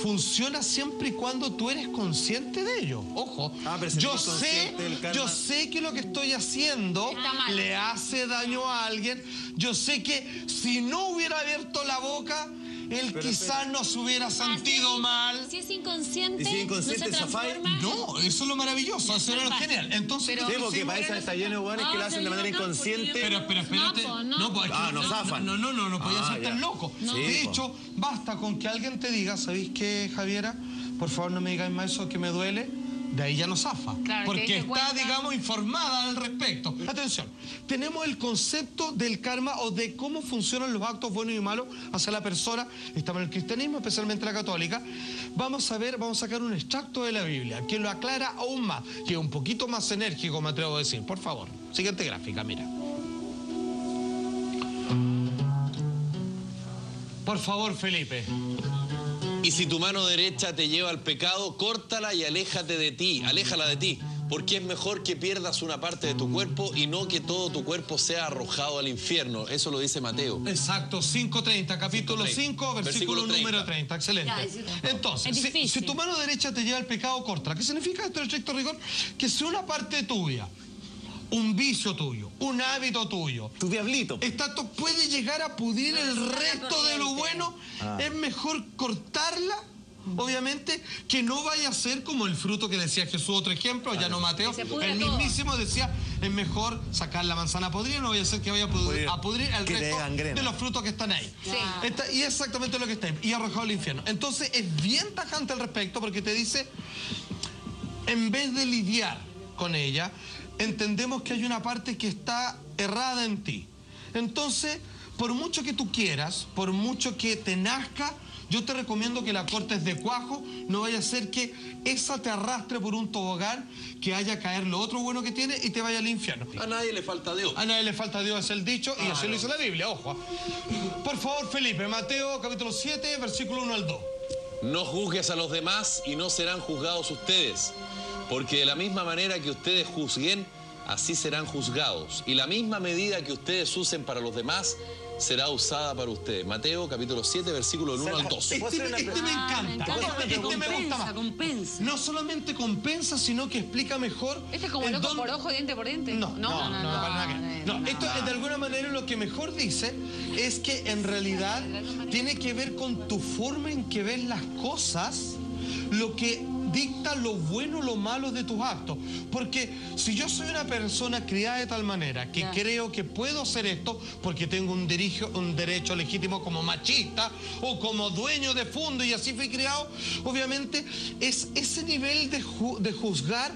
F: funciona siempre y cuando tú eres consciente de ello. Ojo,
C: Ah,
F: yo sé, yo sé que lo que estoy haciendo
E: Mal.
F: le hace daño a alguien. Yo sé que si no hubiera abierto la boca, él quizás no se hubiera sentido mal.
E: Si es inconsciente,
C: ¿Y si es inconsciente,
E: no se transforma.
F: No, eso es lo maravilloso, eso es lo genial. Entonces,
E: Pero-
C: Sí,
F: ¿qué
C: porque para eso está lleno de hueones que lo hacen de manera
E: No,
C: inconsciente.
F: Pero, pero espérate.
E: No, po, no.
F: pues,
C: Ah, no zafan.
F: No, no, no, no podían
C: Ah,
F: ser tan locos.
C: No.
F: De hecho, basta con que alguien te diga, ¿sabéis qué, Javiera? Por favor, no me digáis más eso que me duele. De ahí ya no zafa.
O: Claro,
F: porque está, digamos, informada al respecto. Atención, tenemos el concepto del karma o de cómo funcionan los actos buenos y malos hacia la persona. Estamos en el cristianismo, especialmente la católica. Vamos a ver, vamos a sacar un extracto de la Biblia que lo aclara aún más, que es un poquito más enérgico, me atrevo a decir. Por favor, siguiente gráfica, mira. Por favor, Felipe.
A: Y si tu mano derecha te lleva al pecado, córtala y aléjate de ti, aléjala de ti, porque es mejor que pierdas una parte de tu cuerpo y no que todo tu cuerpo sea arrojado al infierno. Eso lo dice Mateo.
F: Exacto, 5.30, capítulo
A: 5:30,
F: 5, versículo,
A: versículo
F: número 30, excelente. Entonces,
E: Es
F: si, tu mano derecha te lleva al pecado, córtala. ¿Qué significa esto en estricto rigor? Que si una parte tuya, un vicio tuyo, un hábito tuyo,
C: Tu diablito.
F: esta to- puede llegar a pudrir el resto de lo bueno,
C: Ah.
F: es mejor cortarla. Obviamente que no vaya a ser como el fruto que decía Jesús, otro ejemplo, ya no Mateo, el
O: todo.
F: mismísimo decía, es mejor sacar la manzana podrida, no vaya a ser que vaya a pudrir, a pudrir el resto de los frutos que están ahí.
O: Sí.
F: Está- y es exactamente lo que está ahí, y arrojado al infierno. Entonces es bien tajante al respecto porque te dice, en vez de lidiar con ella, entendemos que hay una parte que está errada en ti. Entonces, por mucho que tú quieras, por mucho que te nazca, yo te recomiendo que la cortes de cuajo, no vaya a ser que esa te arrastre por un tobogán, que haya caer lo otro bueno que tiene y te vaya al infierno.
A: A nadie le falta Dios.
F: A nadie le falta Dios es el dicho y así lo dice la Biblia, ojo. Por favor, Felipe, Mateo capítulo 7, versículo 1 al 2.
A: No juzgues a los demás y no serán juzgados ustedes, porque de la misma manera que ustedes juzguen, así serán juzgados. Y la misma medida que ustedes usen para los demás será usada para ustedes. Mateo capítulo 7, versículo 1 al 2.
F: Este, este me
C: pregunta?
F: encanta.
E: me encanta
F: Este, este me gusta más.
O: compensa.
F: No solamente compensa, sino que explica mejor.
O: Este es como
F: el
O: el ojo
F: don-
O: por ojo, diente por diente.
F: No, no, no, para nada que ver. No, esto es de alguna manera lo que mejor dice es que en realidad tiene que ver con tu forma en que ves las cosas, lo que dicta lo bueno o lo malo de tus actos. Porque si yo soy una persona criada de tal manera que creo que puedo hacer esto porque tengo un, derecho, un derecho legítimo como machista o como dueño de fondo y así fui criado, obviamente es ese nivel de, ju- de juzgar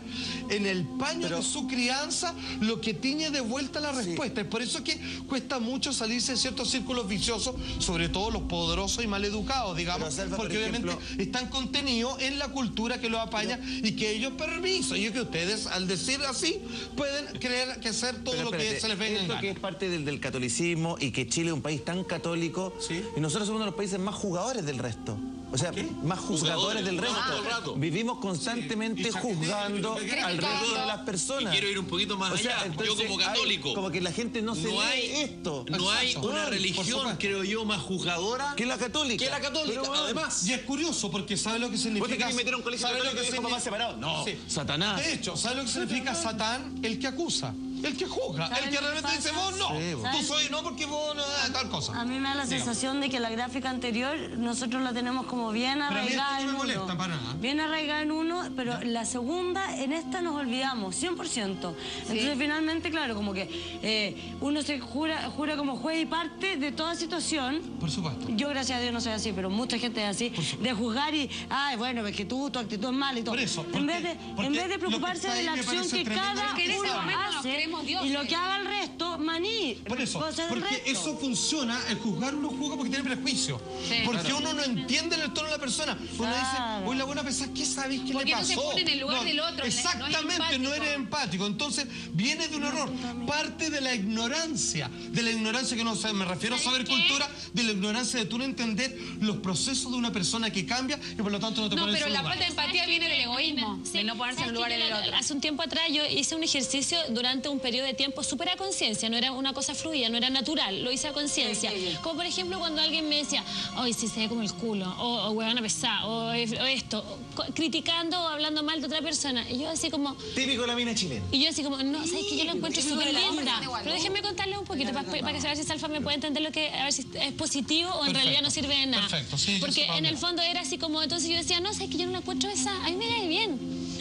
F: en el paño de su crianza lo que tiene de vuelta la respuesta. Es por eso que cuesta mucho salirse de ciertos círculos viciosos, sobre todo los poderosos y maleducados, digamos,
C: Pero, Salva, por
F: porque obviamente están contenidos en la cultura que los apaña y que ellos permiso. Y que ustedes, al decir así, pueden creer que hacer todo
C: Pero
F: lo que se les venga en
C: esto
F: gana.
C: que es parte del, del catolicismo y que Chile es un país tan católico y nosotros somos uno de los países más jugadores del resto. O sea, más juzgadores del resto.
A: todo el rato.
C: Vivimos constantemente juzgando al resto de las personas.
A: Y quiero ir un poquito más
C: O sea,
A: allá.
C: entonces,
A: yo como
C: hay-
A: católico.
C: como que la gente no se
A: no
C: lee
A: hay
C: esto.
A: No hay
F: Exacto.
A: una
F: Por
A: religión, creo yo, más juzgadora
C: Que la católica.
A: que la católica.
C: Pero, bueno,
A: Además,
F: Y es curioso porque ¿sabe lo que significa?
C: ¿Vos te querés meter un colegio
F: ¿sabe lo
C: católico y dejar
F: signi-
C: papás separados? No, Satanás.
F: De hecho, ¿sabe lo que significa Satán? El que acusa, el que juzga,
P: ¿Sabe
F: el que realmente dice vos no.
C: Sí,
P: vos.
F: Tú soy no porque vos no tal cosa.
P: A mí me da la sensación de que la gráfica anterior nosotros la tenemos como bien arraigada
F: no
P: en
F: me
P: uno.
F: molesta para nada.
P: Bien arraigada en uno, pero la segunda, en esta nos olvidamos, 100%. Entonces finalmente, claro, como que eh, uno se jura, jura como juez y parte de toda situación.
F: Por supuesto.
P: Yo, gracias a Dios, no soy así, pero mucha gente es así, de juzgar y, ay, bueno, es que tú, tu actitud es mala y todo.
F: Por eso,
P: en vez de, en vez de preocuparse de la acción que cada uno
O: momento
P: y lo que haga el resto, maní.
F: Por eso,
P: cosa del
F: porque
P: resto.
F: eso funciona, el juzgar uno juzga porque tiene prejuicio.
O: Sí.
F: porque
O: Claro.
F: uno no entiende el tono de la persona. Uno
P: Claro.
F: dice, oye, la buena persona, ¿qué sabéis que
O: Porque
F: le
O: no
F: pasó?
O: se pone en el lugar del otro, no
F: Exactamente, no, eres empático. Entonces, viene de un error. Parte de la ignorancia. De la ignorancia que no sé, me refiero a saber cultura, de la ignorancia de tú no entender los procesos de una persona que cambia y por lo tanto no te
O: No,
F: en
O: pero
F: su
O: la
F: lugar.
O: falta de empatía viene del egoísmo,
E: Sí,
O: de no ponerse en el
E: ¿sabes
O: lugar del otro.
E: Hace un tiempo atrás yo hice un ejercicio durante un periodo de tiempo súper a conciencia, no era una cosa fluida, no era natural, lo hice a conciencia. Como por ejemplo cuando alguien me decía, hoy sí se ve como el culo, o, o huevona pesada, o, o esto, o criticando o hablando mal de otra persona. Y yo así como,
C: Típico de la mina chilena.
E: y yo así como, no, ¿sabes que Yo lo encuentro súper linda. Pero déjenme contarle un poquito para, para que a ver si Salfa me puede entender lo que, a ver si es positivo o en
F: Perfecto.
E: realidad no sirve de nada.
F: Perfecto, sí,
E: Porque en el fondo era así como, entonces yo decía, no, sabes que yo no la encuentro esa, a mí me cae bien.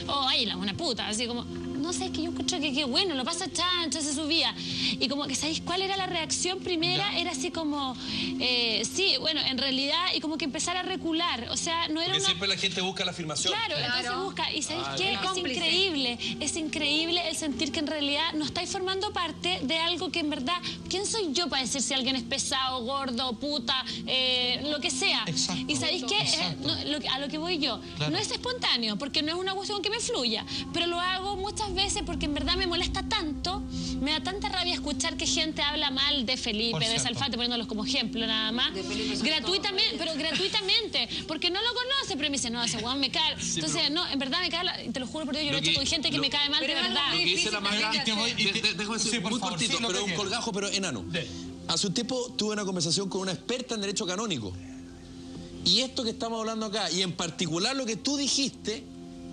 E: O, ay, la una puta, así como, no sé, es que yo encuentro que qué bueno, lo pasa chan, entonces se subía. Y como que, ¿sabéis cuál era la reacción primera? Era así como, eh, sí, bueno, en realidad, y como que empezar a recular. O sea, no era
A: Porque
E: una...
A: siempre la gente busca la afirmación.
E: Claro, entonces busca. ¿Y sabéis
A: Claro.
E: qué?
A: Es
O: cómplice.
E: increíble. Es increíble el sentir que en realidad no estáis formando parte de algo que en verdad. ¿Quién soy yo para decir si alguien es pesado, gordo, puta, eh, lo que sea?
F: Exacto.
E: ¿Y sabéis qué? Eh, no, lo que- a lo que voy yo.
F: Claro.
E: No es espontáneo, porque no es una cuestión que me fluya. Pero lo hago muchas veces porque en verdad me molesta tanto, me da tanta rabia escuchar que gente habla mal de Felipe, de. Salfate, poniéndolos como ejemplo nada más. Gratuitamente, pero gratuitamente, porque no lo conoce, pero me dice, no, ese weón me cae. Entonces, no, en verdad me cae, la- te lo juro por Dios, yo lo
A: Lo
E: he hecho con gente que
A: lo-
E: me cae mal de verdad.
A: Lo que dice la Maga,
F: Y te voy- y te-
A: de- de- déjame decir,
F: Sí,
A: muy
F: favor,
A: cortito,
F: sí,
A: pero un colgajo, pero enano.
F: De.
A: Hace un tiempo tuve una conversación con una experta en derecho canónico. Y esto que estamos hablando acá, y en particular lo que tú dijiste,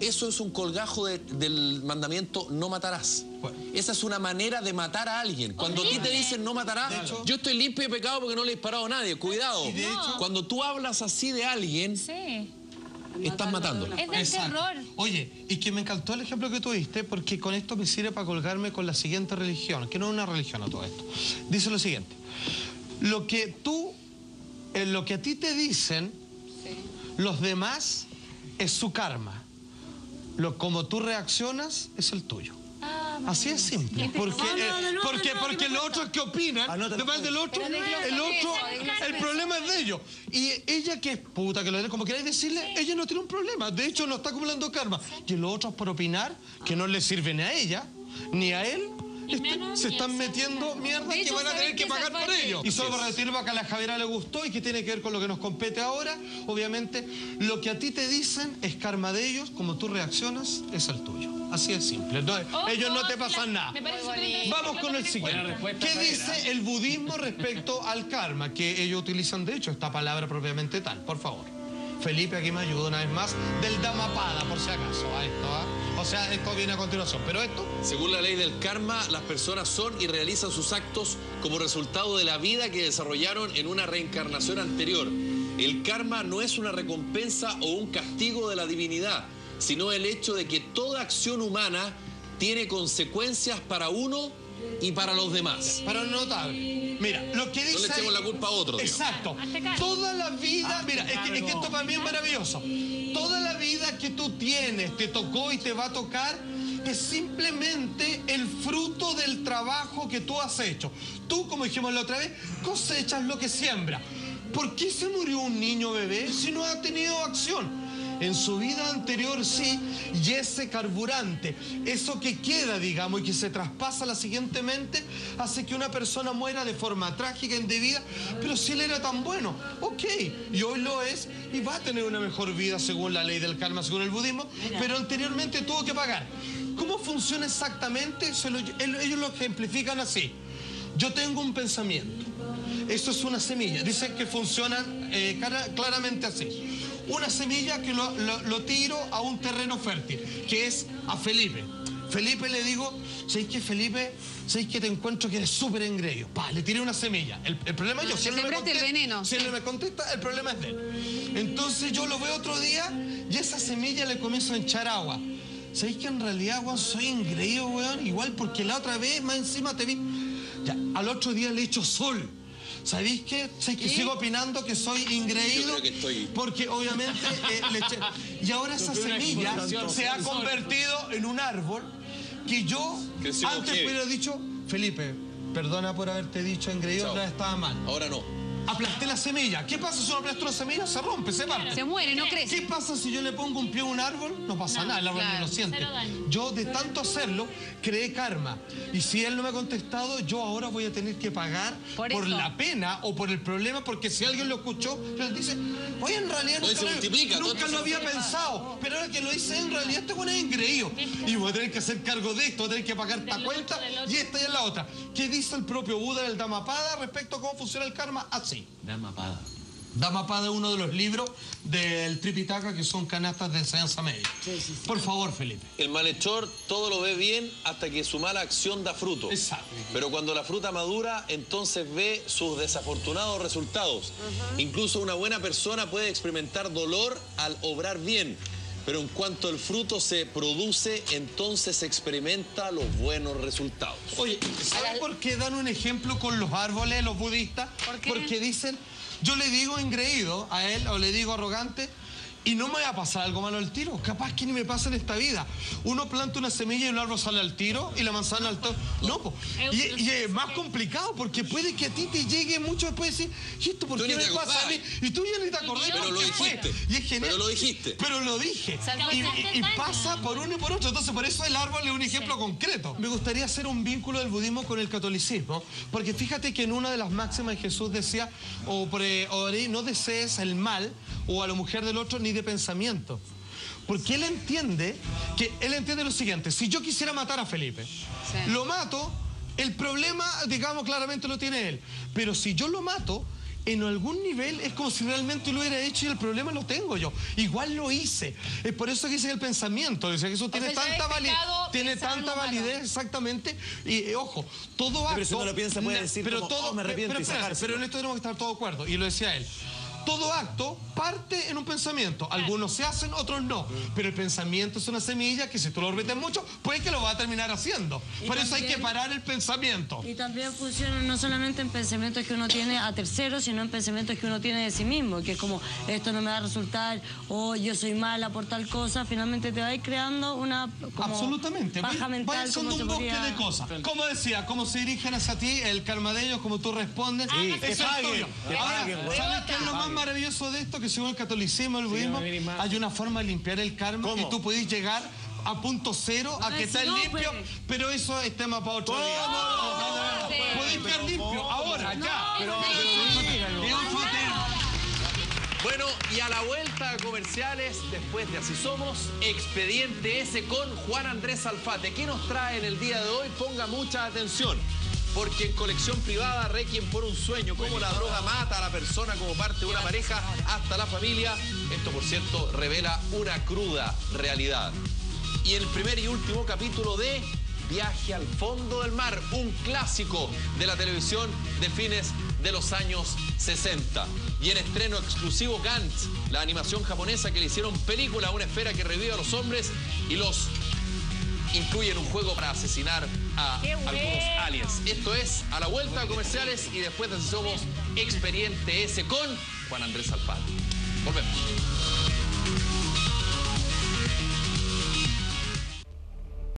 A: eso es un colgajo de- del mandamiento no matarás.
F: Bueno.
A: Esa es una manera de matar a alguien. Cuando a ti te dicen no matarás, yo estoy limpio de pecado porque no le he disparado a nadie. Cuidado.
F: Y de hecho-
A: Cuando tú hablas así de alguien,
E: Sí,
A: estás matando.
E: es del terror.
F: Oye, y que me encantó el ejemplo que tú diste, porque con esto me sirve para colgarme con la siguiente religión, que no es una religión a todo esto. Dice lo siguiente: lo que tú, eh, lo que a ti te dicen, los demás es su karma. Lo como tú reaccionas es el tuyo. Así es simple. Porque, eh, porque, porque
P: ¿qué
F: los otros que opinan, además del otro, el otro, el problema es de ellos. Y ella que es puta, que lo como queráis decirle, ella no tiene un problema. De hecho, no está acumulando karma. Y los otros por opinar, que no le sirve ni a ella, ni a él, este-
E: menos
F: se están metiendo mierda que van a
O: ¿sabes
F: tener que pagar por. Y solo para repetir lo que a la Javiera le gustó y que tiene que ver con lo que nos compete ahora, obviamente, lo que a ti te dicen es karma de ellos, como tú reaccionas es el tuyo. Así es simple. No,
E: Ojo,
F: ellos no te
E: la-
F: pasan nada.
E: me.
F: Vamos con el
E: Buena
F: siguiente.
Q: respuesta,
F: ¿Qué dice el budismo respecto al karma? Que ellos utilizan, de hecho, esta palabra propiamente tal. Por favor. Felipe aquí me ayuda una vez más. Del Dhammapada, por si acaso. A esto, ¿ah? O sea, esto viene a continuación. Pero esto,
A: Según la ley del karma, las personas son y realizan sus actos como resultado de la vida que desarrollaron en una reencarnación anterior. El karma no es una recompensa o un castigo de la divinidad, sino el hecho de que toda acción humana tiene consecuencias para uno y para los demás.
F: para un notable. Mira, lo que dice.
A: No le echemos la culpa a otro. digamos.
F: Exacto. Toda la vida, mira, es que, es que esto para mí es maravilloso. Toda la vida que tú tienes, te tocó y te va a tocar, es simplemente el fruto del trabajo que tú has hecho. Tú, como dijimos la otra vez, cosechas lo que siembra. ¿Por qué se murió un niño bebé si no ha tenido acción? En su vida anterior sí, y ese carburante, eso que queda, digamos, y que se traspasa a la siguiente mente, hace que una persona muera de forma trágica, indebida, pero si él era tan bueno, ok, y hoy lo es, y va a tener una mejor vida según la ley del karma, según el budismo, pero anteriormente tuvo que pagar. ¿Cómo funciona exactamente? Se lo- el- ellos lo ejemplifican así. Yo tengo un pensamiento. Esto es una semilla. Dicen que funcionan eh, claramente así. Una semilla que lo, lo- lo tiro a un terreno fértil, que es a Felipe. Felipe le digo, ¿sabéis que Felipe? ¿Sabéis que te encuentro que eres súper engreído? Pa, le tiré una semilla. El, el problema es yo. Si él, no me
O: el veneno,
F: si él no me contesta, el problema es de él. Entonces yo lo veo otro día y esa semilla le comienzo a echar agua. ¿Sabéis que en realidad, weón, soy engreído, weón? Igual porque la otra vez más encima te vi. Ya, al otro día le echo sol. ¿Sabéis qué? ¿Sabéis que sigo opinando que soy ingreído?
A: Yo creo que estoy-
F: Porque obviamente eh, le eché- Y ahora esa semilla se ha convertido en un árbol que yo
R: Crecimos
F: antes
R: heavy.
F: hubiera dicho, Felipe, perdona por haberte dicho engreído, otra vez estaba mal.
R: Ahora no.
F: Aplasté la semilla. ¿Qué pasa si uno aplasta una semilla? Se rompe, se parte.
S: Se muere, no crece.
F: ¿Qué pasa si yo le pongo un pie a un árbol? No pasa
S: No,
F: nada, el árbol
S: claro,
F: no lo siente. Yo de tanto hacerlo, creé karma. Y si él no me ha contestado, yo ahora voy a tener que pagar
S: Por
F: la pena o por el problema, porque si alguien lo escuchó, él dice, oye, en realidad nunca,
R: se
F: lo, nunca lo había pensado. Pero ahora que lo hice, en realidad este bueno es engreído. Y voy a tener que hacer cargo de esto, voy a tener que pagar esta
E: Del
F: cuenta
E: del
F: y esta y es la otra. ¿Qué dice el propio Buda en el Dhammapada respecto a cómo funciona el karma? Así.
R: Dhammapada.
F: Dhammapada es uno de los libros del Tripitaka que son canastas de enseñanza media. Por favor, Felipe.
R: El malhechor todo lo ve bien hasta que su mala acción da fruto.
F: Exacto.
R: Pero cuando la fruta madura, entonces ve sus desafortunados resultados. Incluso una buena persona puede experimentar dolor al obrar bien. Pero en cuanto el fruto se produce, entonces se experimenta los buenos resultados.
F: Oye, ¿sabes por qué dan un ejemplo con los árboles, los budistas? Porque dicen, yo le digo engreído a él o le digo arrogante y no me va a pasar algo malo al tiro. Capaz que ni me pasa en esta vida. Uno planta una semilla y un árbol sale al tiro y la manzana al tiro. No, po. Y, y es más complicado porque puede que a ti te llegue mucho después de decir, ¿y esto por
R: Tú
F: qué me pasa a mí? Y tú ya ni te acordás
R: Pero lo
F: fue.
R: dijiste.
F: Y es genial.
R: Pero lo dijiste.
F: Pero lo dije. Y, y- y pasa por uno y por otro. Entonces, por eso el árbol es un ejemplo concreto. Me gustaría hacer un vínculo del budismo con el catolicismo, porque fíjate que en una de las máximas Jesús decía, o, pre- o no desees el mal o a la mujer del otro ni de pensamiento. Porque él entiende que él entiende lo siguiente, si yo quisiera matar a Felipe, lo mato, el problema, digamos, claramente lo tiene él. Pero si yo lo mato, en algún nivel es como si realmente lo hubiera hecho y el problema lo tengo yo. Igual lo hice. Es por eso que dice el pensamiento. Dice que eso tiene
S: sea,
F: tanta validez. Tiene tanta
S: malo.
F: validez, exactamente. Y eh, ojo, todo acto.
C: Pero si uno lo piensa, puede decir
F: pero
C: como,
F: todo,
C: "Oh, me arrepiento",
F: pero,
C: y
F: pero en esto tenemos que estar todos de acuerdo. Y lo decía él. Todo acto parte en un pensamiento. Algunos se hacen, otros no. Pero el pensamiento es una semilla que si tú lo repites mucho, puede que lo va a terminar haciendo.
P: Y
F: Por eso hay que parar el pensamiento.
P: Y también funciona no solamente en pensamientos que uno tiene a terceros, sino en pensamientos que uno tiene de sí mismo, que es como esto no me va a resultar, o yo soy mala por tal cosa, finalmente te va a ir creando una como
F: Absolutamente. Vaya-
P: mental. como
F: un bosque
P: podría-
F: de cosas. Como decía, cómo se dirigen hacia ti, el karma de ellos, como tú respondes.
C: Sí,
F: eso es tuyo. Ahora. ¿sabes qué es lo más maravilloso de esto? Que según el catolicismo, el budismo, hay una forma de limpiar el karma y tú puedes llegar a punto cero, a
P: Ay,
F: que
P: si
F: esté
P: no,
F: limpio,
P: pues.
F: pero eso es tema para otro día. Podéis quedar limpio ahora, ya.
R: Pero-.
A: Bueno, y a la vuelta a comerciales, después de Así Somos, Expediente S con Juan Andrés Alfate. ¿Qué nos trae en el día de hoy? Ponga mucha atención. Porque en colección privada, Requiem por un sueño, cómo la droga mata a la persona como parte de una pareja hasta la familia. Esto, por cierto, revela una cruda realidad. Y el primer y último capítulo de Viaje al fondo del mar, un clásico de la televisión de fines de los años 60. Y en estreno exclusivo Gantz, la animación japonesa que le hicieron película a una esfera que revive a los hombres y los incluye en un juego para asesinar a
S: ¡Qué
A: algunos aliens. Esto es a la vuelta a comerciales y después de somos Expediente S con Juan Andrés Alfaro. Volvemos.